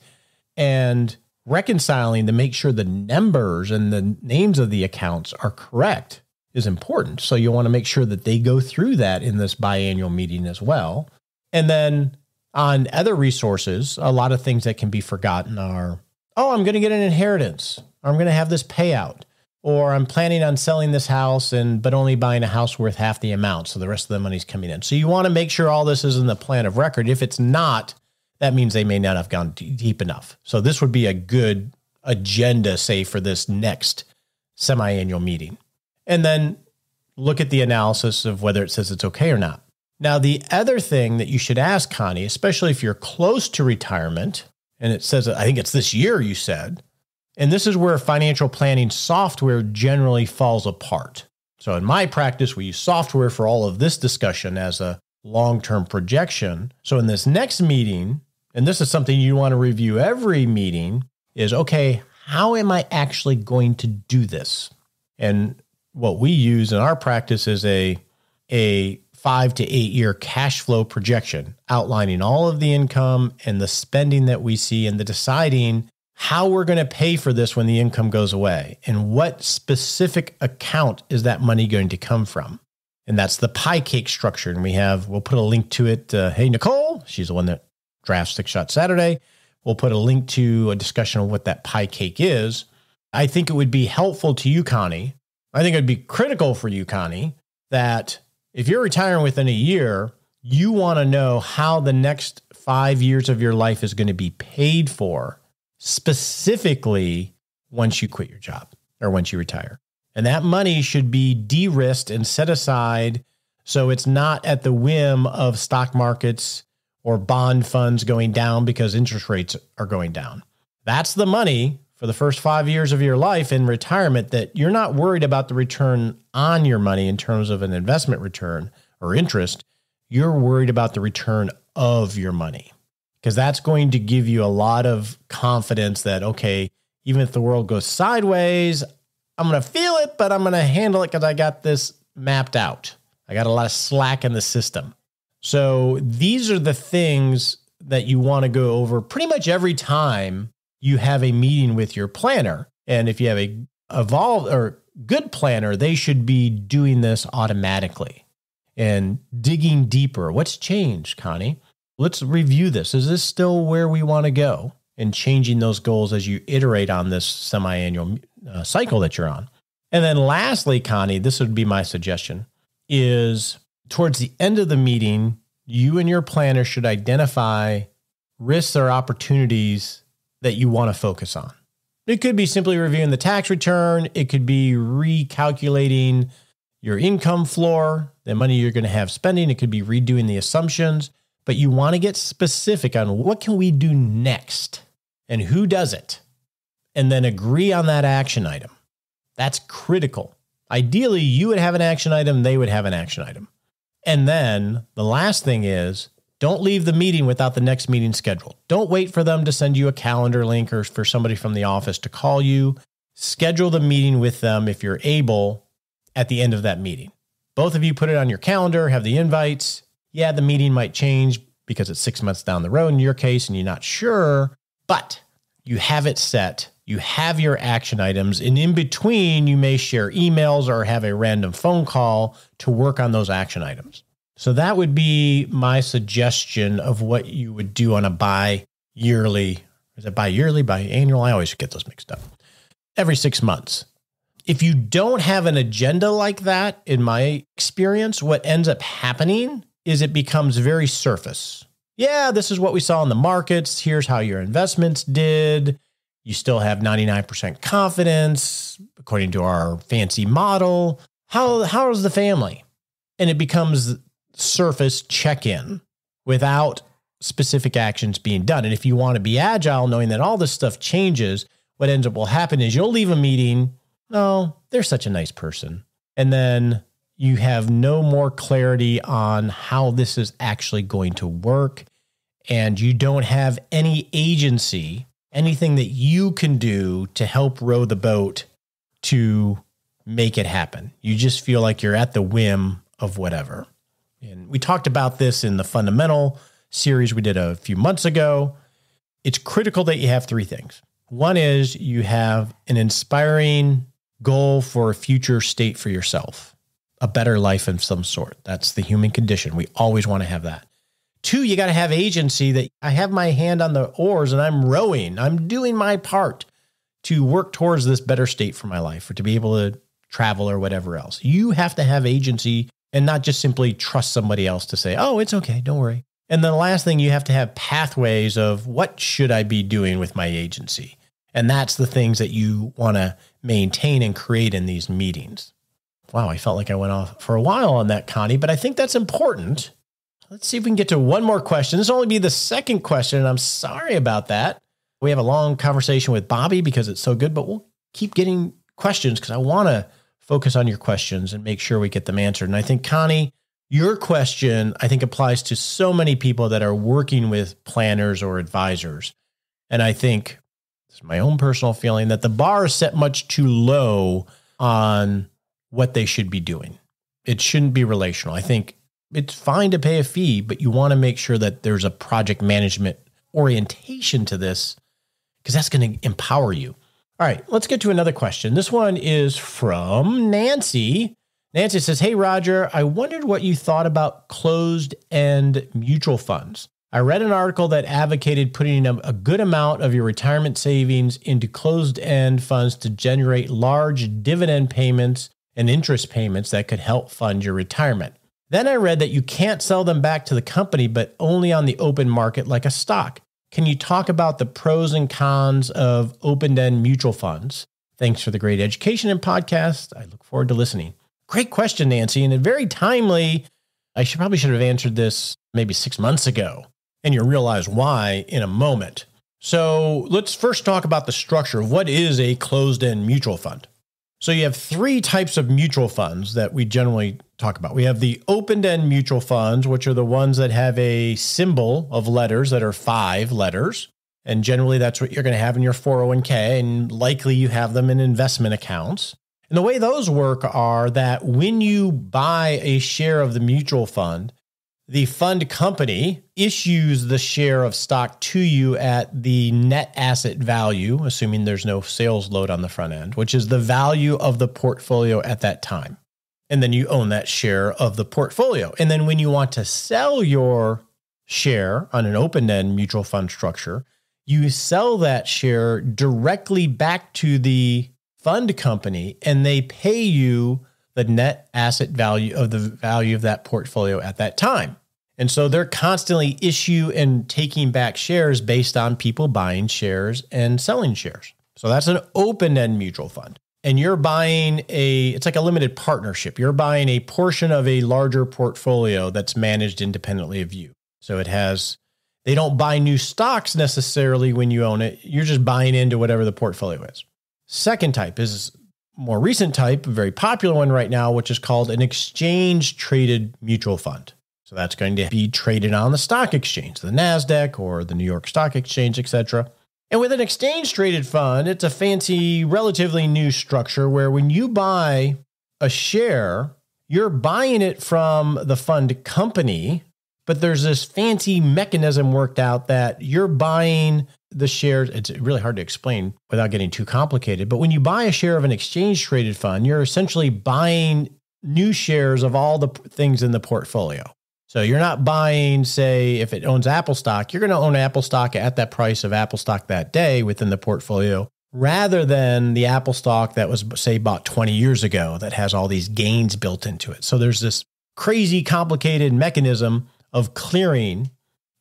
and reconciling to make sure the numbers and the names of the accounts are correct is important. So you want to make sure that they go through that in this biannual meeting as well. And then on other resources, a lot of things that can be forgotten are, oh, I'm going to get an inheritance. I'm going to have this payout or I'm planning on selling this house and but only buying a house worth half the amount, so the rest of the money's coming in. So you want to make sure all this is in the plan of record. If it's not, that means they may not have gone deep enough. So this would be a good agenda, say, for this next semi-annual meeting. And then look at the analysis of whether it says it's okay or not. Now, the other thing that you should ask Connie, especially if you're close to retirement, and it says, I think it's this year, you said, and this is where financial planning software generally falls apart. So, in my practice, we use software for all of this discussion as a long term projection. So, in this next meeting, and this is something you want to review every meeting, is okay, how am I actually going to do this? And what we use in our practice is a, a five to eight year cash flow projection outlining all of the income and the spending that we see and the deciding how we're going to pay for this when the income goes away and what specific account is that money going to come from? And that's the pie cake structure and we have we'll put a link to it uh, hey nicole she's the one that drafts six shot saturday. We'll put a link to a discussion of what that pie cake is. I think it would be helpful to you connie i think it would be critical for you connie that if you're retiring within a year you want to know how the next five years of your life is going to be paid for specifically once you quit your job or once you retire. And that money should be de risked and set aside so it's not at the whim of stock markets or bond funds going down because interest rates are going down. That's the money for the first five years of your life in retirement that you're not worried about the return on your money in terms of an investment return or interest. You're worried about the return of your money because that's going to give you a lot of confidence that, okay, even if the world goes sideways, I'm going to feel it, but I'm going to handle it because I got this mapped out. I got a lot of slack in the system. So these are the things that you want to go over pretty much every time you have a meeting with your planner. And if you have a evolved or good planner, they should be doing this automatically and digging deeper. What's changed, Connie? Let's review this. Is this still where we want to go? And changing those goals as you iterate on this semi annual uh, cycle that you're on. And then lastly, Connie, this would be my suggestion is towards the end of the meeting, you and your planner should identify risks or opportunities that you want to focus on. It could be simply reviewing the tax return, it could be recalculating your income floor, the money you're going to have spending, it could be redoing the assumptions, but you want to get specific on what can we do next and who does it? And then agree on that action item. That's critical. Ideally, you would have an action item, they would have an action item. And then the last thing is don't leave the meeting without the next meeting scheduled. Don't wait for them to send you a calendar link or for somebody from the office to call you. Schedule the meeting with them if you're able at the end of that meeting. Both of you put it on your calendar, have the invites. Yeah, the meeting might change because it's six months down the road in your case and you're not sure, but you have it set. You have your action items. And in between, you may share emails or have a random phone call to work on those action items. So that would be my suggestion of what you would do on a bi yearly. Is it bi yearly, biannual? I always get those mixed up. Every six months. If you don't have an agenda like that, in my experience, what ends up happening is it becomes very surface. Yeah, this is what we saw in the markets. Here's how your investments did. You still have 99% confidence according to our fancy model. How how's the family? And it becomes surface check in without specific actions being done. And if you want to be agile, knowing that all this stuff changes, what ends up will happen is you'll leave a meeting. Oh, they're such a nice person. And then you have no more clarity on how this is actually going to work. And you don't have any agency, anything that you can do to help row the boat to make it happen. You just feel like you're at the whim of whatever. And we talked about this in the fundamental series we did a few months ago. It's critical that you have three things. One is you have an inspiring goal for a future state for yourself, a better life of some sort. That's the human condition. We always want to have that. Two, you got to have agency that I have my hand on the oars and I'm rowing. I'm doing my part to work towards this better state for my life or to be able to travel or whatever else. You have to have agency and not just simply trust somebody else to say, oh, it's okay, don't worry. And then the last thing, you have to have pathways of what should I be doing with my agency? And that's the things that you want to maintain and create in these meetings. Wow, I felt like I went off for a while on that, Connie, but I think that's important. Let's see if we can get to one more question. This will only be the second question, and I'm sorry about that. We have a long conversation with Bobby because it's so good, but we'll keep getting questions because I want to focus on your questions and make sure we get them answered. And I think, Connie, your question, I think, applies to so many people that are working with planners or advisors. And I think it's my own personal feeling that the bar is set much too low on what they should be doing. It shouldn't be relational. I think it's fine to pay a fee, but you want to make sure that there's a project management orientation to this because that's going to empower you. All right, let's get to another question. This one is from Nancy. Nancy says, Hey, Roger, I wondered what you thought about closed end mutual funds. I read an article that advocated putting a good amount of your retirement savings into closed end funds to generate large dividend payments and interest payments that could help fund your retirement. Then I read that you can't sell them back to the company, but only on the open market like a stock. Can you talk about the pros and cons of open end mutual funds? Thanks for the great education and podcast. I look forward to listening. Great question, Nancy, and very timely. I should probably should have answered this maybe six months ago, and you'll realize why in a moment. So let's first talk about the structure. What is a closed end mutual fund? So you have three types of mutual funds that we generally talk about. We have the open end mutual funds, which are the ones that have a symbol of letters that are five letters. And generally, that's what you're going to have in your 401k, and likely you have them in investment accounts. And the way those work are that when you buy a share of the mutual fund, the fund company issues the share of stock to you at the net asset value, assuming there's no sales load on the front end, which is the value of the portfolio at that time. And then you own that share of the portfolio. And then when you want to sell your share on an open end mutual fund structure, you sell that share directly back to the fund company and they pay you the net asset value of the value of that portfolio at that time. And so they're constantly issue and taking back shares based on people buying shares and selling shares. So that's an open-end mutual fund. And you're buying a it's like a limited partnership. You're buying a portion of a larger portfolio that's managed independently of you. So it has they don't buy new stocks necessarily when you own it. You're just buying into whatever the portfolio is. Second type is more recent type, a very popular one right now, which is called an exchange traded mutual fund. So that's going to be traded on the stock exchange, the NASDAQ or the New York Stock Exchange, etc. And with an exchange traded fund, it's a fancy, relatively new structure where when you buy a share, you're buying it from the fund company, but there's this fancy mechanism worked out that you're buying the shares, it's really hard to explain without getting too complicated. But when you buy a share of an exchange traded fund, you're essentially buying new shares of all the things in the portfolio. So you're not buying, say, if it owns Apple stock, you're going to own Apple stock at that price of Apple stock that day within the portfolio rather than the Apple stock that was, say, bought 20 years ago that has all these gains built into it. So there's this crazy complicated mechanism of clearing,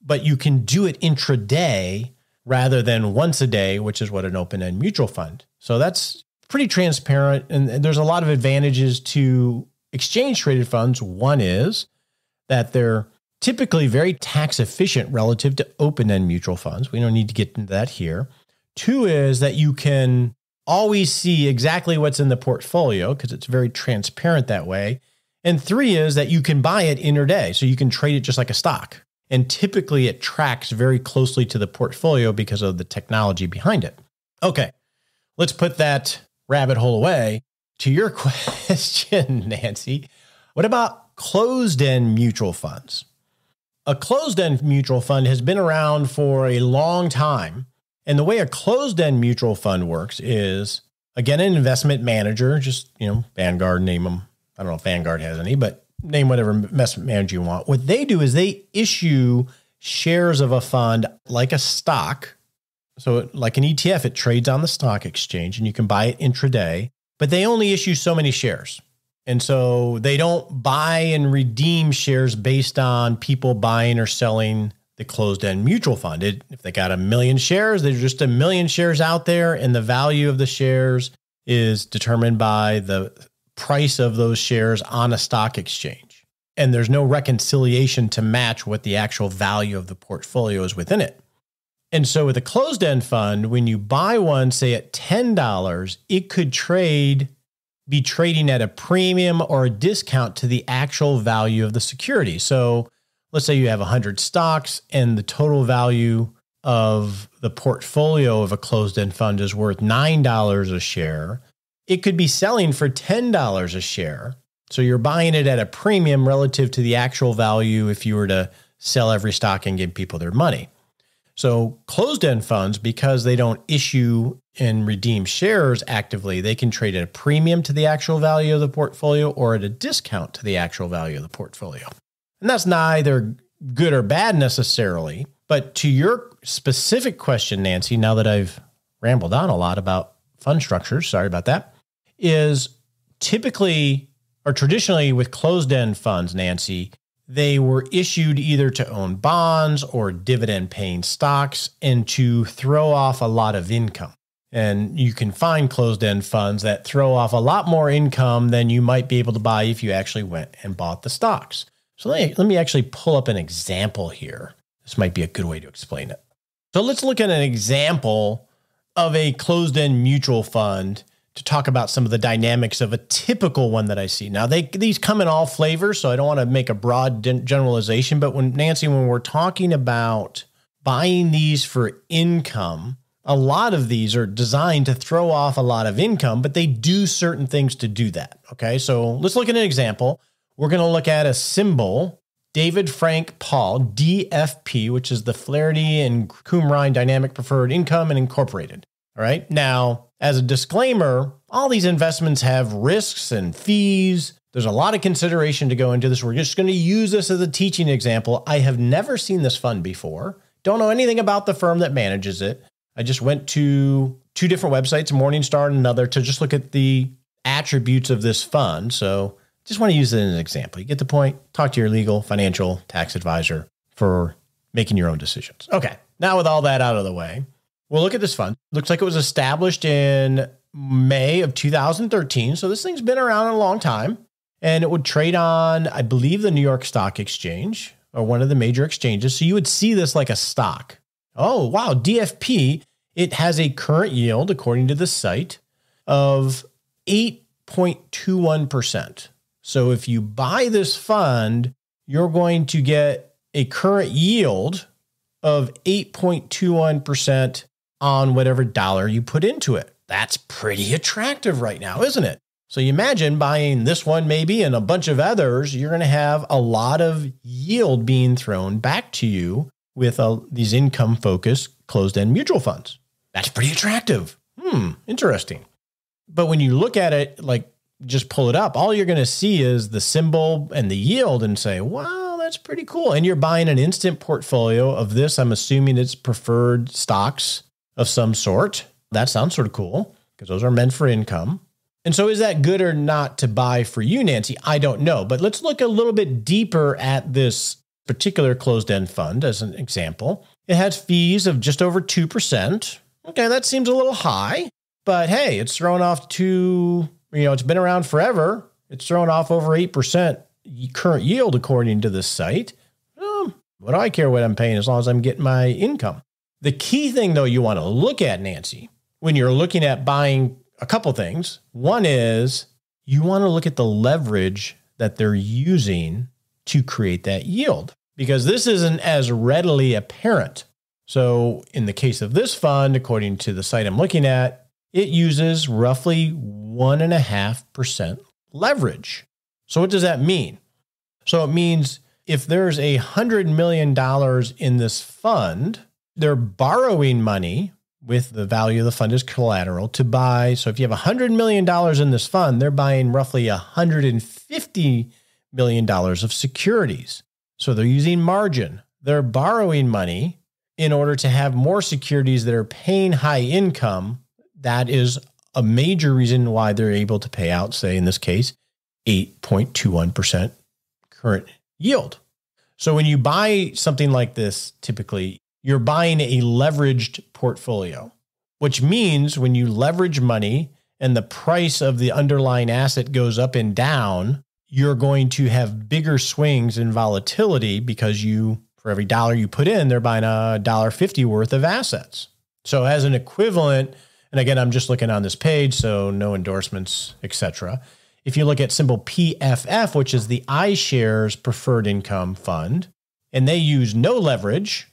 but you can do it intraday rather than once a day, which is what an open end mutual fund. So that's pretty transparent. And there's a lot of advantages to exchange traded funds. One is that they're typically very tax efficient relative to open end mutual funds. We don't need to get into that here. Two is that you can always see exactly what's in the portfolio because it's very transparent that way. And three is that you can buy it intraday. So you can trade it just like a stock. And typically it tracks very closely to the portfolio because of the technology behind it. Okay, let's put that rabbit hole away. To your question, Nancy, what about closed end mutual funds? A closed end mutual fund has been around for a long time. And the way a closed end mutual fund works is again, an investment manager, just, you know, Vanguard, name them. I don't know if Vanguard has any, but name whatever investment manager you want. What they do is they issue shares of a fund like a stock. So, like an ETF, it trades on the stock exchange and you can buy it intraday, but they only issue so many shares. And so they don't buy and redeem shares based on people buying or selling the closed end mutual fund. It, if they got a million shares, there's just a million shares out there, and the value of the shares is determined by the price of those shares on a stock exchange. And there's no reconciliation to match what the actual value of the portfolio is within it. And so with a closed end fund, when you buy one, say at $10, it could trade, be trading at a premium or a discount to the actual value of the security. So let's say you have 100 stocks and the total value of the portfolio of a closed end fund is worth $9 a share it could be selling for $10 a share. So you're buying it at a premium relative to the actual value if you were to sell every stock and give people their money. So closed end funds, because they don't issue and redeem shares actively, they can trade at a premium to the actual value of the portfolio or at a discount to the actual value of the portfolio. And that's neither good or bad necessarily. But to your specific question, Nancy, now that I've rambled on a lot about fund structures, sorry about that is typically or traditionally with closed end funds, Nancy, they were issued either to own bonds or dividend paying stocks and to throw off a lot of income. And you can find closed end funds that throw off a lot more income than you might be able to buy if you actually went and bought the stocks. So let me, let me actually pull up an example here. This might be a good way to explain it. So let's look at an example of a closed end mutual fund to talk about some of the dynamics of a typical one that I see. Now, they these come in all flavors, so I don't want to make a broad generalization. But when Nancy, when we're talking about buying these for income, a lot of these are designed to throw off a lot of income, but they do certain things to do that. Okay, so let's look at an example. We're going to look at a symbol David Frank Paul, DFP, which is the Flaherty and Crumrine Dynamic Preferred Income and Incorporated. All right. Now, as a disclaimer, all these investments have risks and fees. There's a lot of consideration to go into this. We're just going to use this as a teaching example. I have never seen this fund before. Don't know anything about the firm that manages it. I just went to two different websites, Morningstar and another, to just look at the attributes of this fund. So just want to use it as an example. You get the point. Talk to your legal, financial, tax advisor for making your own decisions. Okay. Now, with all that out of the way, we'll look at this fund. Looks like it was established in May of 2013. So this thing's been around a long time and it would trade on, I believe, the New York Stock Exchange or one of the major exchanges. So you would see this like a stock. Oh, wow. DFP, it has a current yield, according to the site, of 8.21%. So if you buy this fund, you're going to get a current yield of 8.21% on whatever dollar you put into it. That's pretty attractive right now, isn't it? So you imagine buying this one maybe and a bunch of others, you're going to have a lot of yield being thrown back to you with uh, these income focused closed end mutual funds. That's pretty attractive. Hmm, interesting. But when you look at it like just pull it up, all you're going to see is the symbol and the yield and say, wow, that's pretty cool. And you're buying an instant portfolio of this. I'm assuming it's preferred stocks of some sort. That sounds sort of cool because those are meant for income. And so, is that good or not to buy for you, Nancy? I don't know. But let's look a little bit deeper at this particular closed end fund as an example. It has fees of just over 2%. Okay, that seems a little high, but hey, it's thrown off to you know, it's been around forever. It's thrown off over 8% current yield, according to this site. Um, what do I care what I'm paying as long as I'm getting my income? The key thing, though, you want to look at, Nancy, when you're looking at buying a couple things. One is you want to look at the leverage that they're using to create that yield because this isn't as readily apparent. So, in the case of this fund, according to the site I'm looking at, it uses roughly 1.5% leverage. So, what does that mean? So, it means if there's a $100 million in this fund, they're borrowing money with the value of the fund as collateral to buy. So, if you have $100 million in this fund, they're buying roughly $150 million of securities. So, they're using margin. They're borrowing money in order to have more securities that are paying high income. That is a major reason why they're able to pay out, say in this case, 8.21% current yield. So when you buy something like this, typically you're buying a leveraged portfolio, which means when you leverage money and the price of the underlying asset goes up and down, you're going to have bigger swings in volatility because you, for every dollar you put in, they're buying a dollar fifty worth of assets. So as an equivalent, and again, I'm just looking on this page, so no endorsements, etc. If you look at symbol PFF, which is the iShares Preferred Income Fund, and they use no leverage,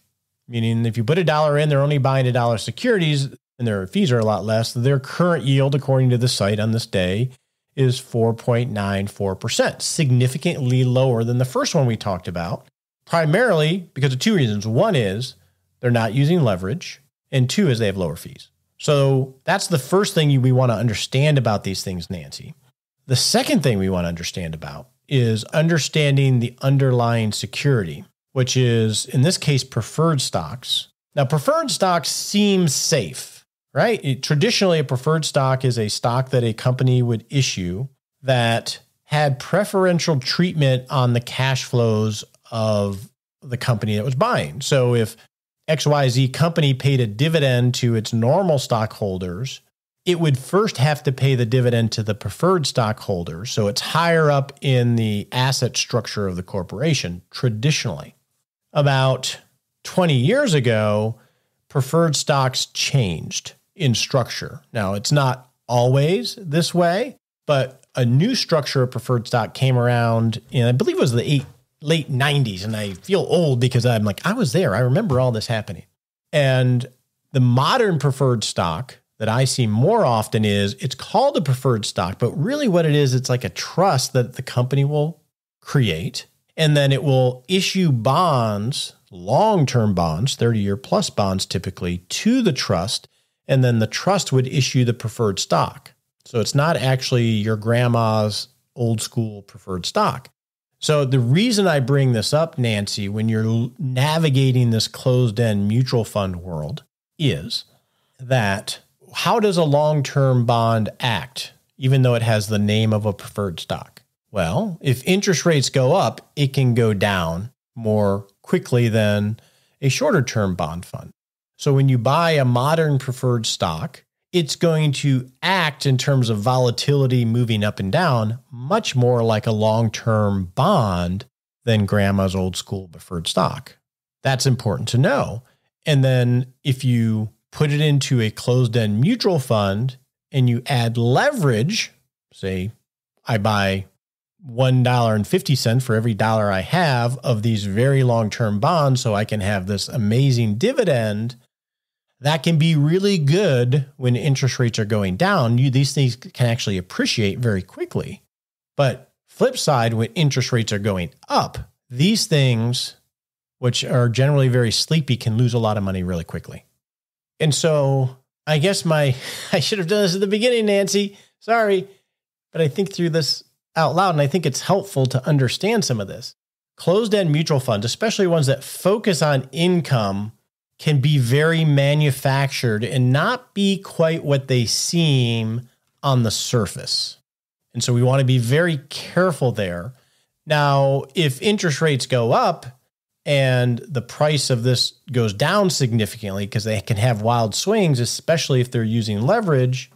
meaning if you put a dollar in, they're only buying a dollar securities, and their fees are a lot less. Their current yield, according to the site on this day, is 4.94%, significantly lower than the first one we talked about, primarily because of two reasons. One is they're not using leverage, and two is they have lower fees. So that's the first thing we want to understand about these things, Nancy. The second thing we want to understand about is understanding the underlying security, which is in this case preferred stocks. Now, preferred stocks seem safe, right? It, traditionally, a preferred stock is a stock that a company would issue that had preferential treatment on the cash flows of the company that was buying. So if XYZ company paid a dividend to its normal stockholders, it would first have to pay the dividend to the preferred stockholders. So it's higher up in the asset structure of the corporation traditionally. About 20 years ago, preferred stocks changed in structure. Now, it's not always this way, but a new structure of preferred stock came around in, I believe it was the eight, late 90s and I feel old because I'm like, I was there. I remember all this happening. And the modern preferred stock that I see more often is it's called a preferred stock, but really what it is, it's like a trust that the company will create And then it will issue bonds, long term bonds, 30 year plus bonds typically, to the trust. And then the trust would issue the preferred stock. So it's not actually your grandma's old school preferred stock. So the reason I bring this up, Nancy, when you're navigating this closed end mutual fund world is that how does a long term bond act, even though it has the name of a preferred stock? Well, if interest rates go up, it can go down more quickly than a shorter term bond fund. So when you buy a modern preferred stock, it's going to act in terms of volatility moving up and down much more like a long term bond than grandma's old school preferred stock. That's important to know. And then if you put it into a closed end mutual fund and you add leverage, say I buy $1.50 for every dollar I have of these very long term bonds so I can have this amazing dividend that can be really good when interest rates are going down. You, these things can actually appreciate very quickly. But flip side, when interest rates are going up, these things, which are generally very sleepy, can lose a lot of money really quickly. And so I guess my, I should have done this at the beginning, Nancy. Sorry. But I think through this out loud, and I think it's helpful to understand some of this. Closed end mutual funds, especially ones that focus on income can be very manufactured and not be quite what they seem on the surface. And so we want to be very careful there. Now, if interest rates go up and the price of this goes down significantly because they can have wild swings, especially if they're using leverage,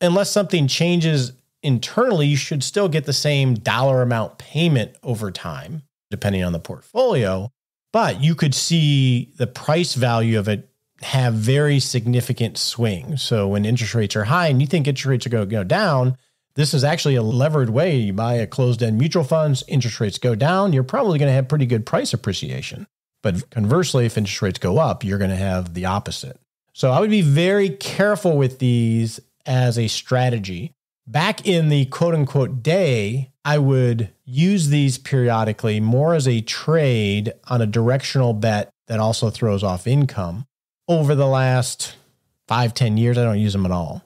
unless something changes internally, you should still get the same dollar amount payment over time, depending on the portfolio. But you could see the price value of it have very significant swings. So when interest rates are high and you think interest rates are going to go down, this is actually a levered way. You buy a closed end mutual funds, interest rates go down, you're probably going to have pretty good price appreciation. But conversely, if interest rates go up, you're going to have the opposite. So I would be very careful with these as a strategy. Back in the quote unquote day, I would use these periodically more as a trade on a directional bet that also throws off income. Over the last five, ten years, I don't use them at all.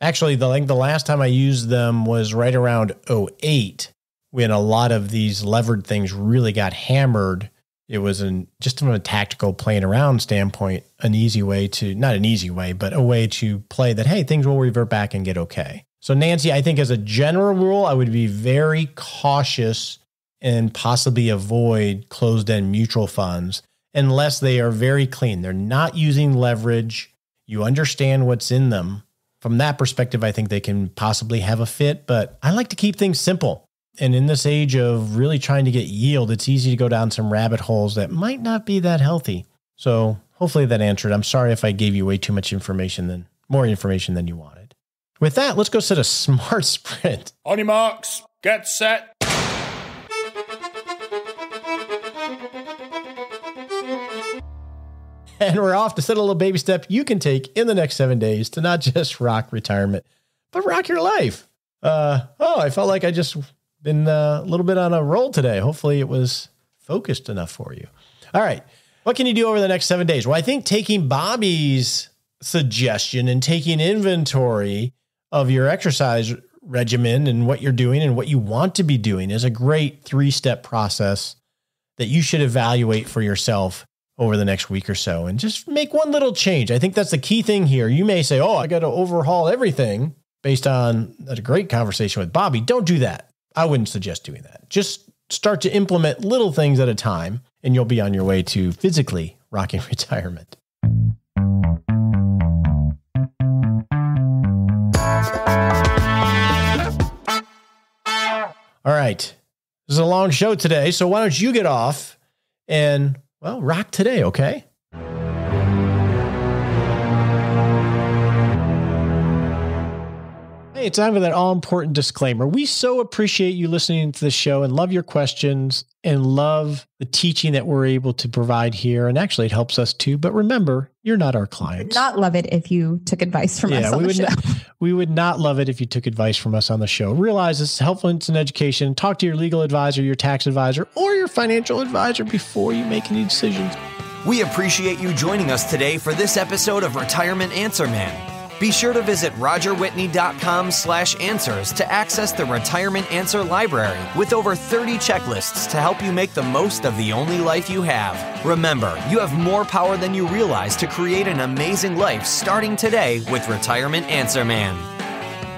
Actually, the, like the last time I used them was right around 08 when a lot of these levered things really got hammered. It was an, just from a tactical playing around standpoint, an easy way to, not an easy way, but a way to play that, hey, things will revert back and get okay. So, Nancy, I think as a general rule, I would be very cautious and possibly avoid closed end mutual funds unless they are very clean. They're not using leverage. You understand what's in them. From that perspective, I think they can possibly have a fit, but I like to keep things simple. And in this age of really trying to get yield, it's easy to go down some rabbit holes that might not be that healthy. So, hopefully that answered. I'm sorry if I gave you way too much information than more information than you wanted. With that, let's go set a smart sprint. On your marks, get set. And we're off to set a little baby step you can take in the next seven days to not just rock retirement, but rock your life. Uh, oh, I felt like I just been uh, a little bit on a roll today. Hopefully, it was focused enough for you. All right. What can you do over the next seven days? Well, I think taking Bobby's suggestion and taking inventory of your exercise regimen and what you're doing and what you want to be doing is a great three step process that you should evaluate for yourself over the next week or so and just make one little change. I think that's the key thing here. You may say, Oh, I got to overhaul everything based on a great conversation with Bobby. Don't do that. I wouldn't suggest doing that. Just start to implement little things at a time and you'll be on your way to physically rocking retirement. All right. This is a long show today, so why don't you get off and, well, rock today, okay? Hey, it's time for that all important disclaimer. We so appreciate you listening to the show and love your questions and love the teaching that we're able to provide here. And actually, it helps us too. But remember, you're not our clients. Not love it if you took advice from us yeah, on we the would show. not, we would not love it if you took advice from us on the show. Realize this is helpful in education. Talk to your legal advisor, your tax advisor, or your financial advisor before you make any decisions. We appreciate you joining us today for this episode of Retirement Answer Man. Be sure to visit rogerwhitney.com slash answers to access the Retirement Answer Library with over 30 checklists to help you make the most of the only life you have. Remember, you have more power than you realize to create an amazing life starting today with Retirement Answer Man.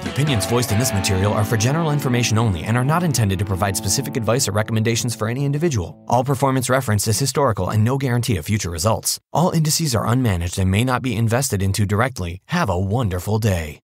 The opinions voiced in this material are for general information only and are not intended to provide specific advice or recommendations for any individual. All performance referenced is historical and no guarantee of future results. All indices are unmanaged and may not be invested into directly. Have a wonderful day.